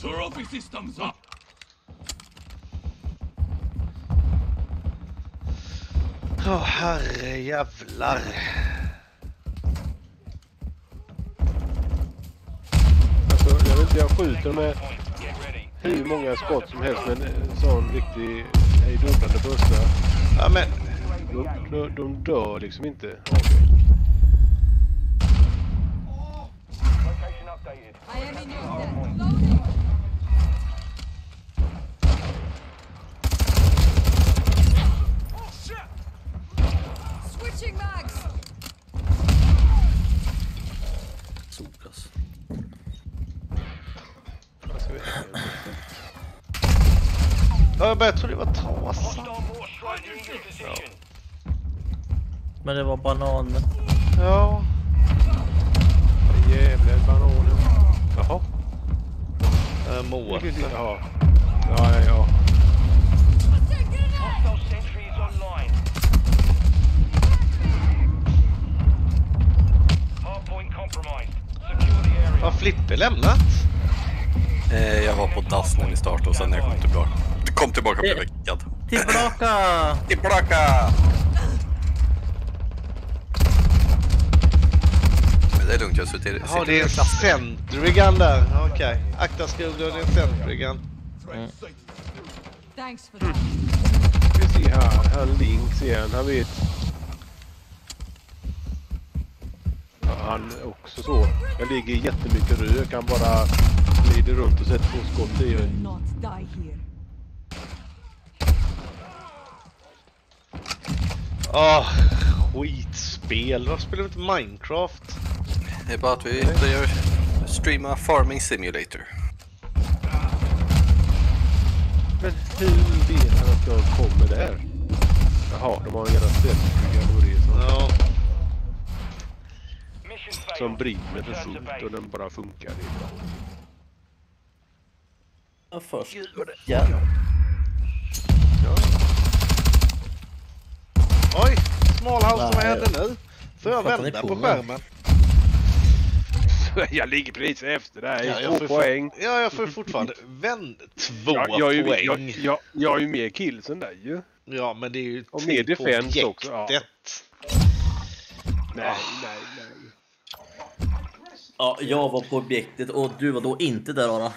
Trophy systems up! Åh herre jävlar. Alltså, jag skjuter med hur många skott som helst med en sån riktig hejdundrande bössa. Ja men, De, de, de dör liksom inte av det. Location updated. I am in your debt. Loading. Switching mags. Solglas. Alltså, ja, jag började tro det var your position. Men det var banan. Ja. jävla bananen. Jaha. Äh, Moa. Jaha. Ja, ja, ja. Area. Har Flippe lämnat? Eh, jag var på dass när ni startade och sen när jag kom tillbaka. Kom tillbaka blev jag kickad. Tillbaka! Tillbaka! Men det är lugnt, jag sitter, Ja, det är en. Centrigan där. Okej. Akta skolan, det är en Centrigan. Thanks for that. Vi ser här. Han Links igen. Han vet. Ja, han är också så. Jag ligger jättemycket rök. Han bara glider runt och sätter två skott i. Here. Åh, skitspel. Varför spelar vi inte Minecraft? Det är bara att vi börjar streama Farming Simulator. Men hur vet han att jag kommer där? Jaha, de har en jävla ställbyggnad och Ja. Som brinner för fullt och den bara funkar. Det är bra. Ja, först. Ja. Oj, Smalhouse, vad Nej. händer nu? Får jag vända på på skärmen? Jag ligger precis efter dig. Ja, jag Två får, poäng. ja, jag får fortfarande vänd två Jag, jag, är ju, poäng. jag, jag, jag är ju mer kills än dig ju. Ja, men det är ju Och på defense också, ja. Nej, nej, nej. Ja, jag var på objektet och du var då inte där Ara.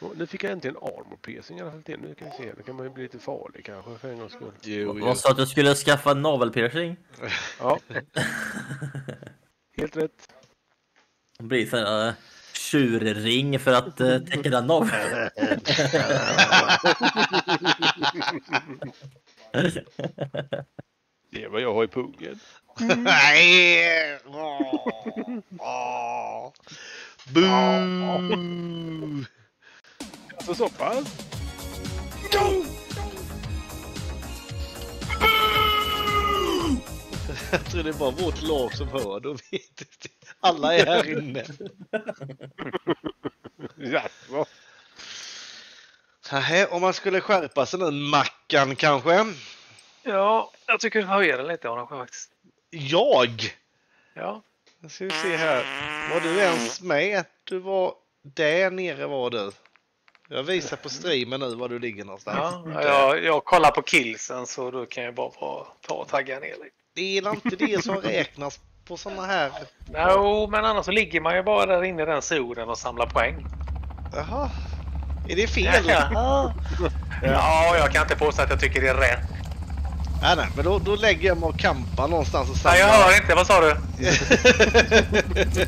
Nu fick jag äntligen armor piercing i alla fall till. Nu kan vi se. Nu kan man ju bli lite farlig kanske för en gångs skull. Jo, jo. Vad sa att du skulle skaffa en navelpiercing? Ja. Helt rätt. Det blir så här uh, tjurring för att uh, täcka den naveln. Det är vad jag har i pungen. Nej! Åh. Åh. Boo! Alltså så pass? Jag tror det är bara vårt lag som hör. Då vet inte. Alla är här inne. Jaså? Nähä, om man skulle skärpa sig nu, Mackan kanske? Ja, jag tycker du höjer lite Adam faktiskt. Jag? Ja. Nu ska vi se här. Var du ens med? Du var där nere var du. Jag visar på streamen nu var du ligger någonstans. Ja, jag, jag kollar på killsen så då kan jag bara ta och tagga ner lite. Det är inte det som räknas på sådana här. Jo, men annars så ligger man ju bara där inne i den zonen och samlar poäng. Jaha. Är det fel? Ja. ja, jag kan inte påstå att jag tycker det är rätt. Nej, nej, men då, då lägger jag mig och campar någonstans och Nej, jag hör inte. Vad sa du?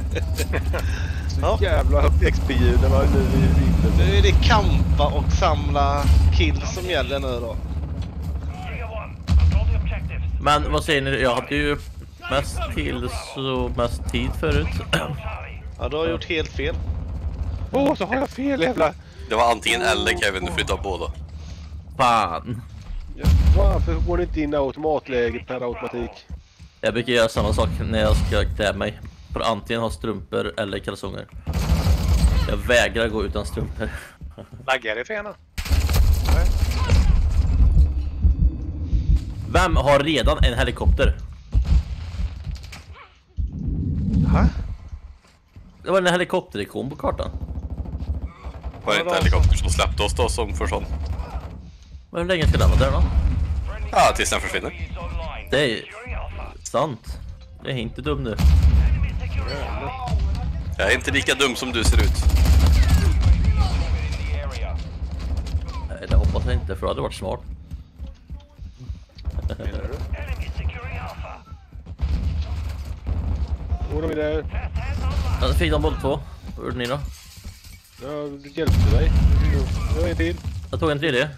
Ja. Jävla högt XP-ljud när man nu i vinden. Nu är det campa och samla kill som gäller nu då. Men vad säger ni? Jag hade ju mest kills och mest tid förut. Ja, du har gjort helt fel. Åh, så har jag fel jävla... Det var antingen eller Kevin, du flyttade båda. Fan. Varför går det inte in i automatläget per automatik? Jag brukar göra samma sak när jag ska klä mig. För antingen ha strumpor eller kalsonger. Jag vägrar gå utan strumpor. Laggar i fena. Vem har redan en helikopter? Ha? Det var en helikopterikon på kartan. Var det inte helikopter som släppte oss då som försvann? Men hur länge ska den vara där då? Ja, tills den försvinner. Det är sant. Jag är inte dum nu. Jag är inte lika dum som du ser ut. Nej, det hoppas jag inte för det hade varit smart. Åh, de är där. Jag fick de båda två. Vad gjorde ni då? Jag hjälpte dig. Jag har en till. Jag tog en tredje.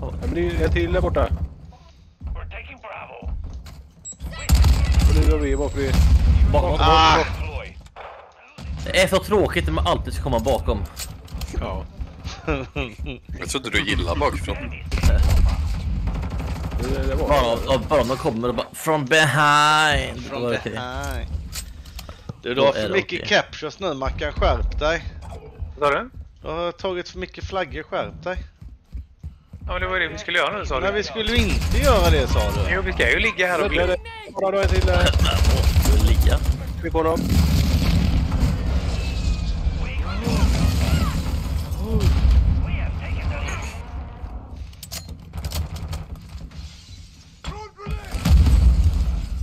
Ja, men det är en till där borta. Nu vi bakom er. Bakom. Ah! Det är så tråkigt när man alltid ska komma bakom. Ja. Jag trodde du gillade bakifrån. Det, det var... Bara, bara om de kommer och bara From behind. Är okej. här. Du, du Då har är för mycket okej. captures nu Mackan, skärp dig. Vad sa du? Du har tagit för mycket flaggor, skärp dig. Ja, men det var det vi skulle göra nu sa Nej, du. vi skulle inte göra det sa du. Jo, vi ska ju ligga här och där. Bara då en till ligga. Vi på dem.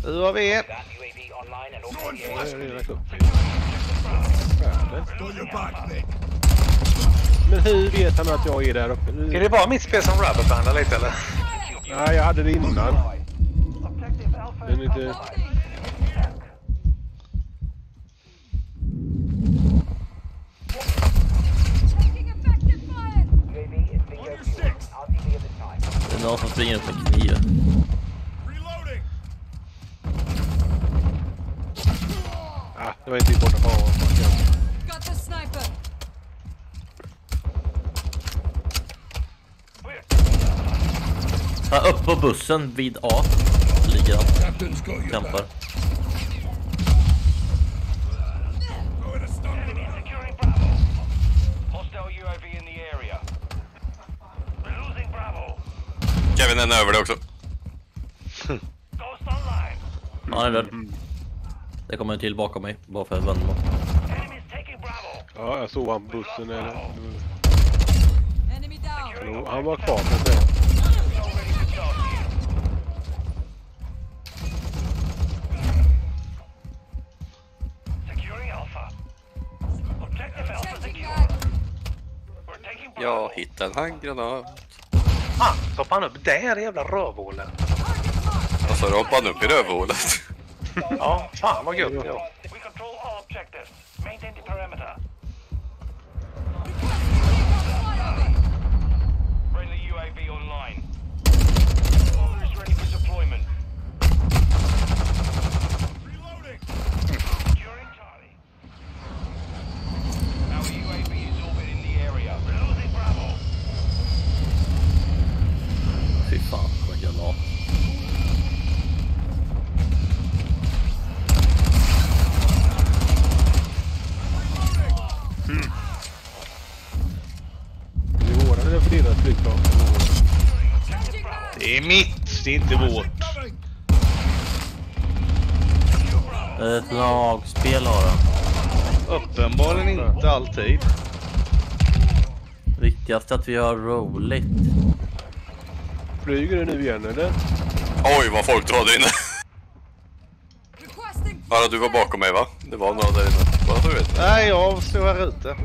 UAV. Där är det lagt upp. Världen. Men hur vet han att jag är där uppe? Nu- Är det bara mitt spel som rubberbandar lite eller? Nej, jag hade det innan. Men inte... Det är någon som springer upp med kniv. Ah, det var inte borta på Got the sniper! Ja, upp på bussen vid A. Ligger han. Bravo. Kevin är över det också. Ja, han är död. Det kommer en till bakom mig. Bara för att vända mig. Ja, jag såg han bussen. Eller... Han var kvar kan jag hittade en handgranat. Fan, stoppade han upp där jävla rövhålen? Och så hoppade han upp i rövhålet. Ja, fan vad gött. Ja. We Ett lagspel har han. Uppenbarligen inte alltid. Viktigast att vi har roligt. Flyger det nu igen eller? Oj, vad folk drar där inne. Bara du var bakom mig va? Det var några där inne. Bara du vet. Nej, jag stod här ute.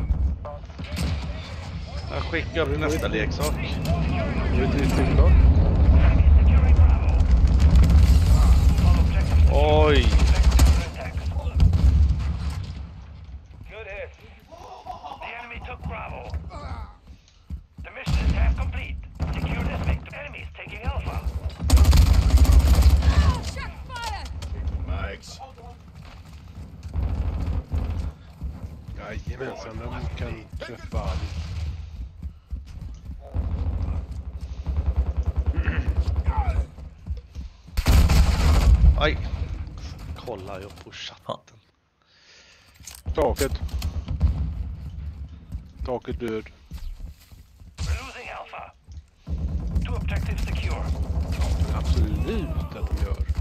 Jag skickar upp nästa leksak. Oj! Good hit. The enemy took Bravo. The mission is half complete. Secure this victim. Enemy is taking Alpha. Check fire! Max. Jajamensan, de kan träffa. Aj! Kollar jag på chatten. Taket. Taket död. Losing Alpha. Two objectives secure. Absolut att de gör.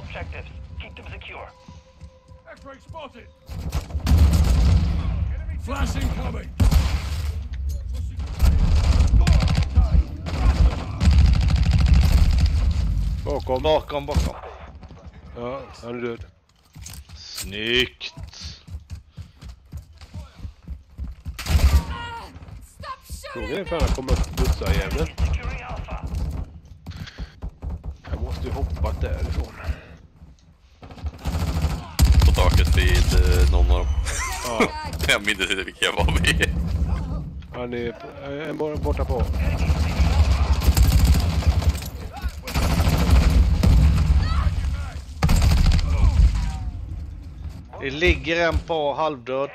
All objectives. Keep them secure. X-ray spotted. Flash incoming. Bakom. Bakom, bakom. Ja, han är död. Snyggt! Frågan är ifall han kommer upp bussar jäveln. Securing Alpha. Han måste ju hoppa därifrån. Vid eh, någon av dem. Ja, Jag minns inte vilka jag var vid. han är eh, en borta på. Det ligger en på halvdöd.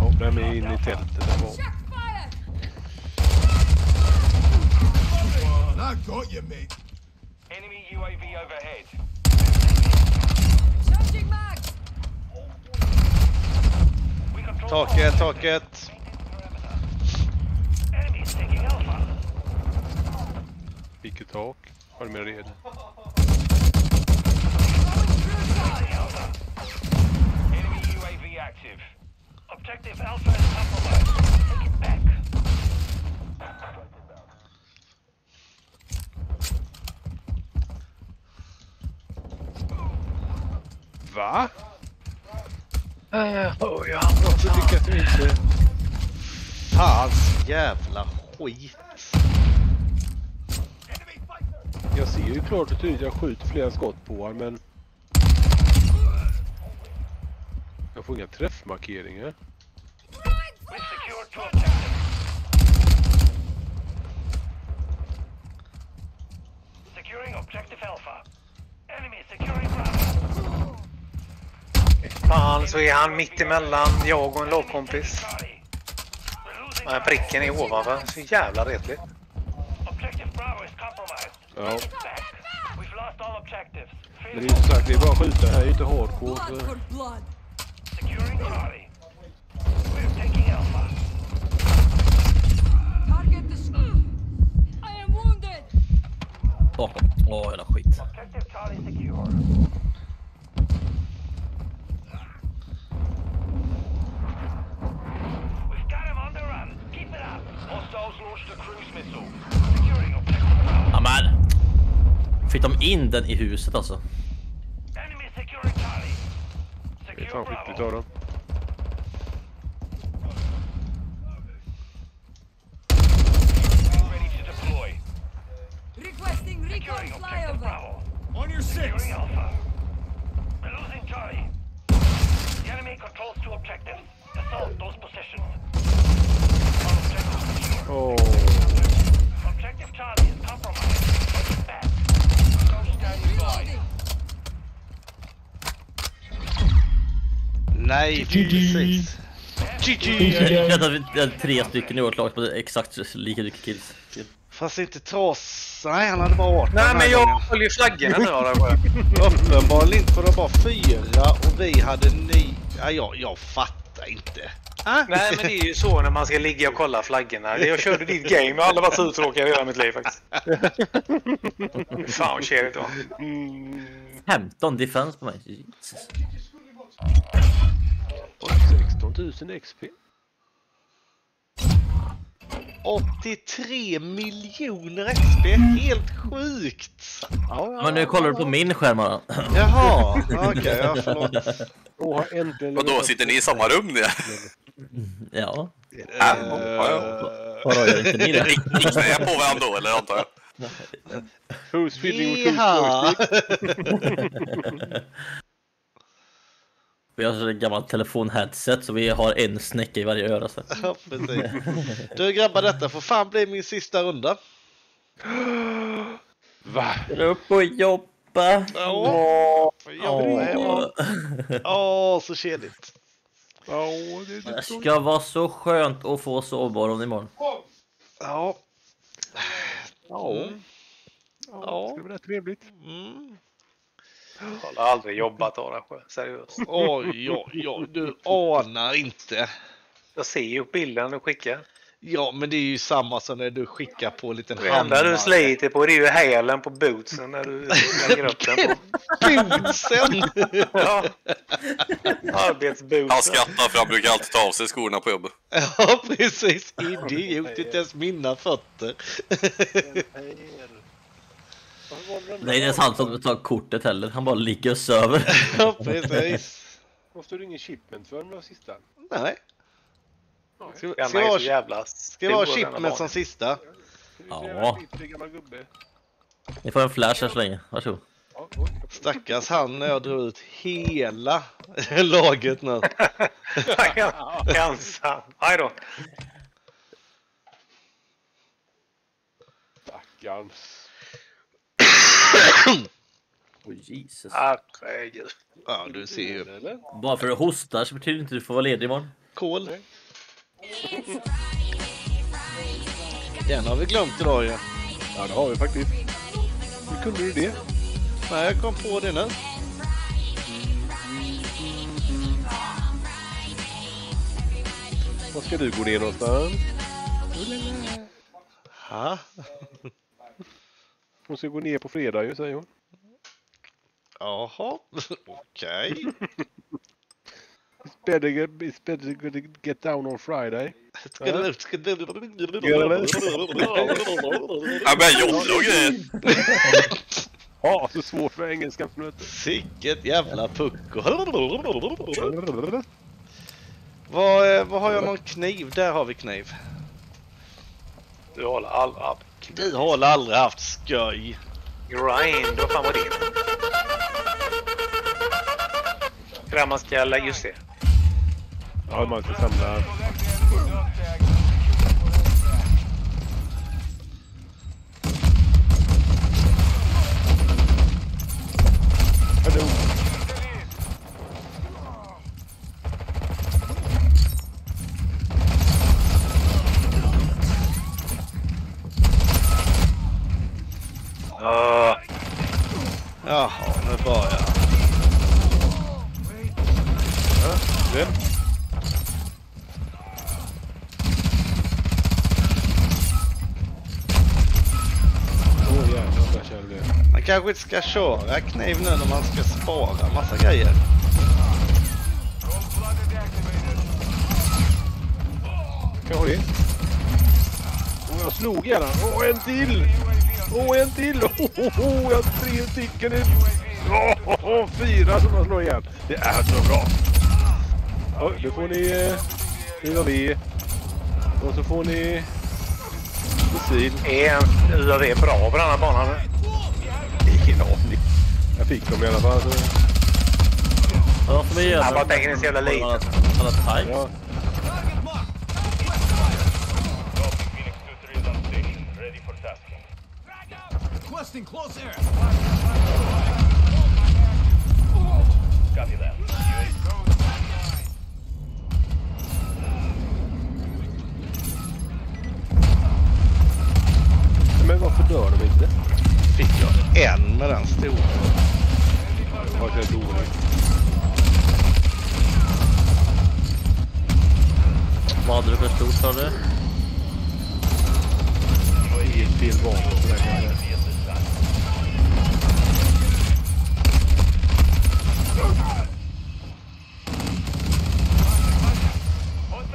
Ja, den är inne i tältet där bak. Check fire! On, I got you, mate. Enemy UAV overhead. Charging mags! We control Taket, all taket. Enemy is taking Alpha. Vilket tak? Har du med red? Enemy UAV active. Objective Alpha is compromised. Take it back. Va? Oh, ja. Varför lyckas inte? Fans jävla skit. Jag ser ju klart och tydligt, jag skjuter flera skott på honom men... Jag får inga träffmarkeringar. Securing objective Alpha. Enemy securing Bravo. Fan så är han mitt emellan jag och en lagkompis. Den pricken är ovanför. Så jävla retligt. Ja. Men det är som sagt, det är bara att skjuta. här är inte hardcore. Bakom. Åh, jävla skit. Objective Charlie secure. We've got him on the run. Keep it up. Hostiles launched a cruise missile. Securing objective Bravo. Ja men! Fick de in den i huset alltså? Enemy securing Charlie. Det är Secure fan skickligt Bravo. av dem. Ready to deploy. Requesting recon Securing objective flyover! Bravo. On your six. Securing Alpha. We're losing Charlie. The enemy controls two objectives. Assault those positions. Objective compromised. Back. Standing by. Nej, precis. GG! Jag vet att vi hade tre stycken i vårt lag på exakt lika mycket kills. Fast inte Tross. Nej, han hade bara 18 Nej men jag håller ju flaggorna nu Aragö. Uppenbarligen inte för det var fyra och vi hade nio. Ja, jag, jag fattar inte. Ah? Nej men det är ju så när man ska ligga och kolla flaggorna. Jag körde ditt game och alla var så uttråkade i hela mitt liv faktiskt. Fan vad kedligt det var. 15 defense på mig. Jesus. oj, 16 000 XP. 83 miljoner XP, helt sjukt! Men nu kollar du på min skärm. Jaha, okej, ja förlåt. Äntligen... Vadå, sitter ni i samma rum nu? Ja. Ja. Vadå, gör inte ni det? Ni knä på varandra då, eller antar jag? Who's feeling with who's? Vi har ett gammalt telefonheadset så vi har en snäcka i varje öra. Så. Ja, precis. Du grabbar, detta får fan bli min sista runda. Va? Upp och jobba? Ja, jobba hemma. Åh, så kedigt. Ja, det, det, Det ska vara så skönt att få sovmorgon imorgon. Ja. ja. Mm. ja. Det blir rätt trevligt. Mm. Jag har aldrig jobbat Arasjö, seriöst. Oj, oj, oj, du anar inte. Jag ser ju bilden du skickar. Ja, men det är ju samma som när du skickar på en liten Det enda du sliter på det är ju hälen på bootsen när du lägger upp den. På. Bootsen! Ja. Arbetsbootsen. Han skrattar för han brukar alltid ta av sig skorna på jobbet. Ja, precis. Idiot, inte ens mina fötter. Det är inte han som tar kortet heller. Han bara ligger och söver. Ja, precis. Måste du ingen shipment för den sista? Nej. Ska, ska, ha- jävla ska jag ha här som sista? Ja. Ni får en flash här så länge. Varsågod. Stackars han när jag drar ut hela laget nu. Ensam. Aj då. Stackarn. Oh, Jesus. Herregud. Ja, du ser ju. Bara för att du hostar så betyder det inte att du får vara ledig imorgon. Kol. Den har vi glömt idag ju. Ja, det har vi faktiskt. Hur kunde du det? Nej, jag kom på det nu. Var ska du gå ner någonstans? Ha? Hon ska gå ner på fredag ju, säger hon. Jaha, okej. It's better, get, it's better to get down on Friday. Han börjar jolla och grejer. Ja, så svårt för engelskan. för att- Sicket jävla pucko. Vad, eh, vad har jag någon kniv? Där har vi kniv. Du håller aldrig upp. Du har aldrig haft skoj. Grind. Vad fan var det? Där man ska... lägga- Just det. Ja, man ska samla... Hallå. Uh, ska köra kniv nu när man ska spara massa grejer. Det. Åh, jag slog gärna. Åh, en till! Åh, en till! Oh, oh, jag har tre stycken. Åh, oh, oh, fyra som jag slår igen. Det är så bra. Ja, nu får ni... eh, UAV. Och så får ni... Missil. är UAV bra på den här banan? Jag fick dem i alla fall. Får vi göra? Jag bara tänker är så jävla liten. Alla, alla tight. Ja. Phoenix 2-3 is on station, ready for tasking. Requesting close air. Copy that. Men varför dör de inte? Fick jag en med den stora. Det var så dåligt. Vad hade du för stort sa du? Helt fel vapen på den här.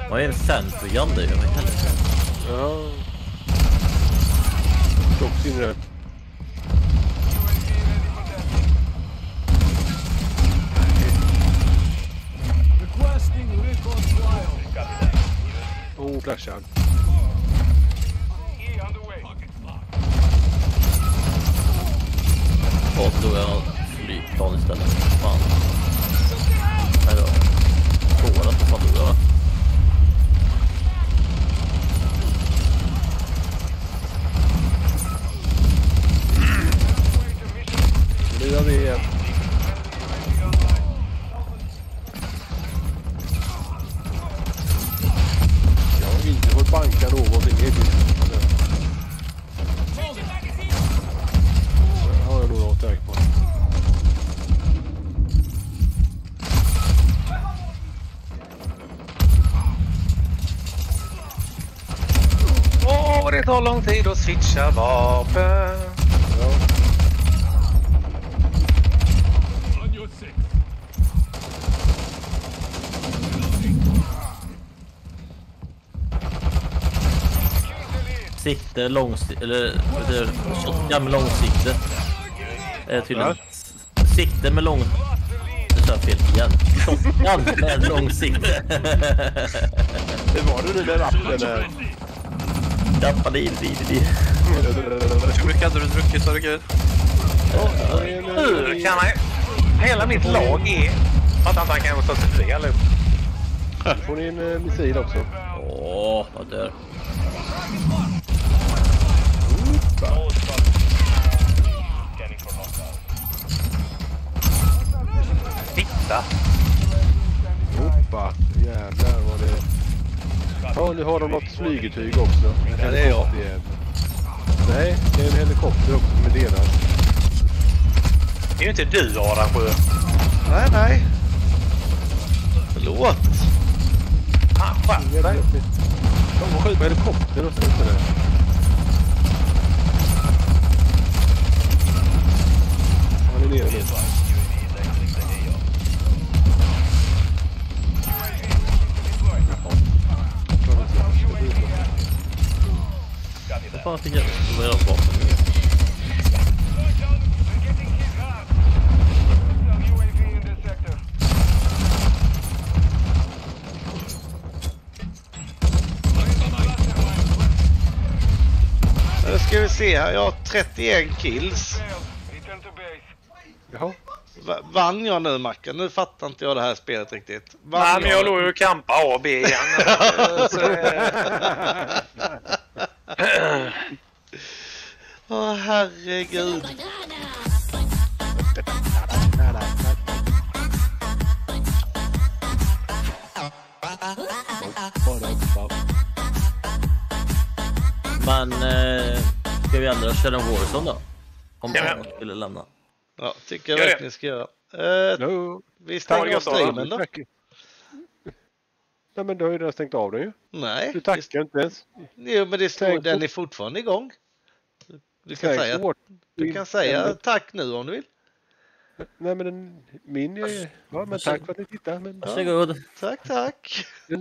Man är en centerjande ju, men helvete. Ja. Dock Oh, flashar. Switcha vapen. Sikte, långsikte, eller vad heter det? shotgun med långsikte. Är tydligen sikte med lång... Nu sa jag fel igen. Shotgun med långsikte. Hur var det nu med rappen där? Jappade in vid i. Hur mycket hade du druckit sa du Gud? Hur kan han... Hela mitt lag är... Fattar inte han kan ta sig fri allihop. Får ni en eh, missil också. Åh, vad dör. Titta! Hoppa. Jävlar vad det... Ja, nu har de något flygetyg också. Ja, det är jag. Nej, det är en helikopter också är deras. Det är ju inte du Sjö. Nej, nej. Förlåt. Han skärp dig. De var skjut på helikopter och så inte det. Han är nere nu. Vad fan fick jag? Se här. Jag har 31 kills. Jaha. Va- Vann jag nu Mackan? Nu fattar inte jag det här spelet riktigt. Vann Nej, men jag låg ju och kampa A och B igen. Så, eh, Åh herregud. Men eh, ska vi ändra en Warzone då? Om Ja, skulle lämna. Ja, tycker jag Gör det. verkligen ska göra. Eh, No. vi det stänger av streamen då. Nej men du har ju redan stängt av den ju. Nej. Du tackar inte ens. Jo, men det står, den är fortfarande igång. Du kan, säga, på vårt- du kan säga tack nu om du vill. Nej men den, min är... Ja men tack för att ni tittar. Men, Varsågod. Tack, tack. den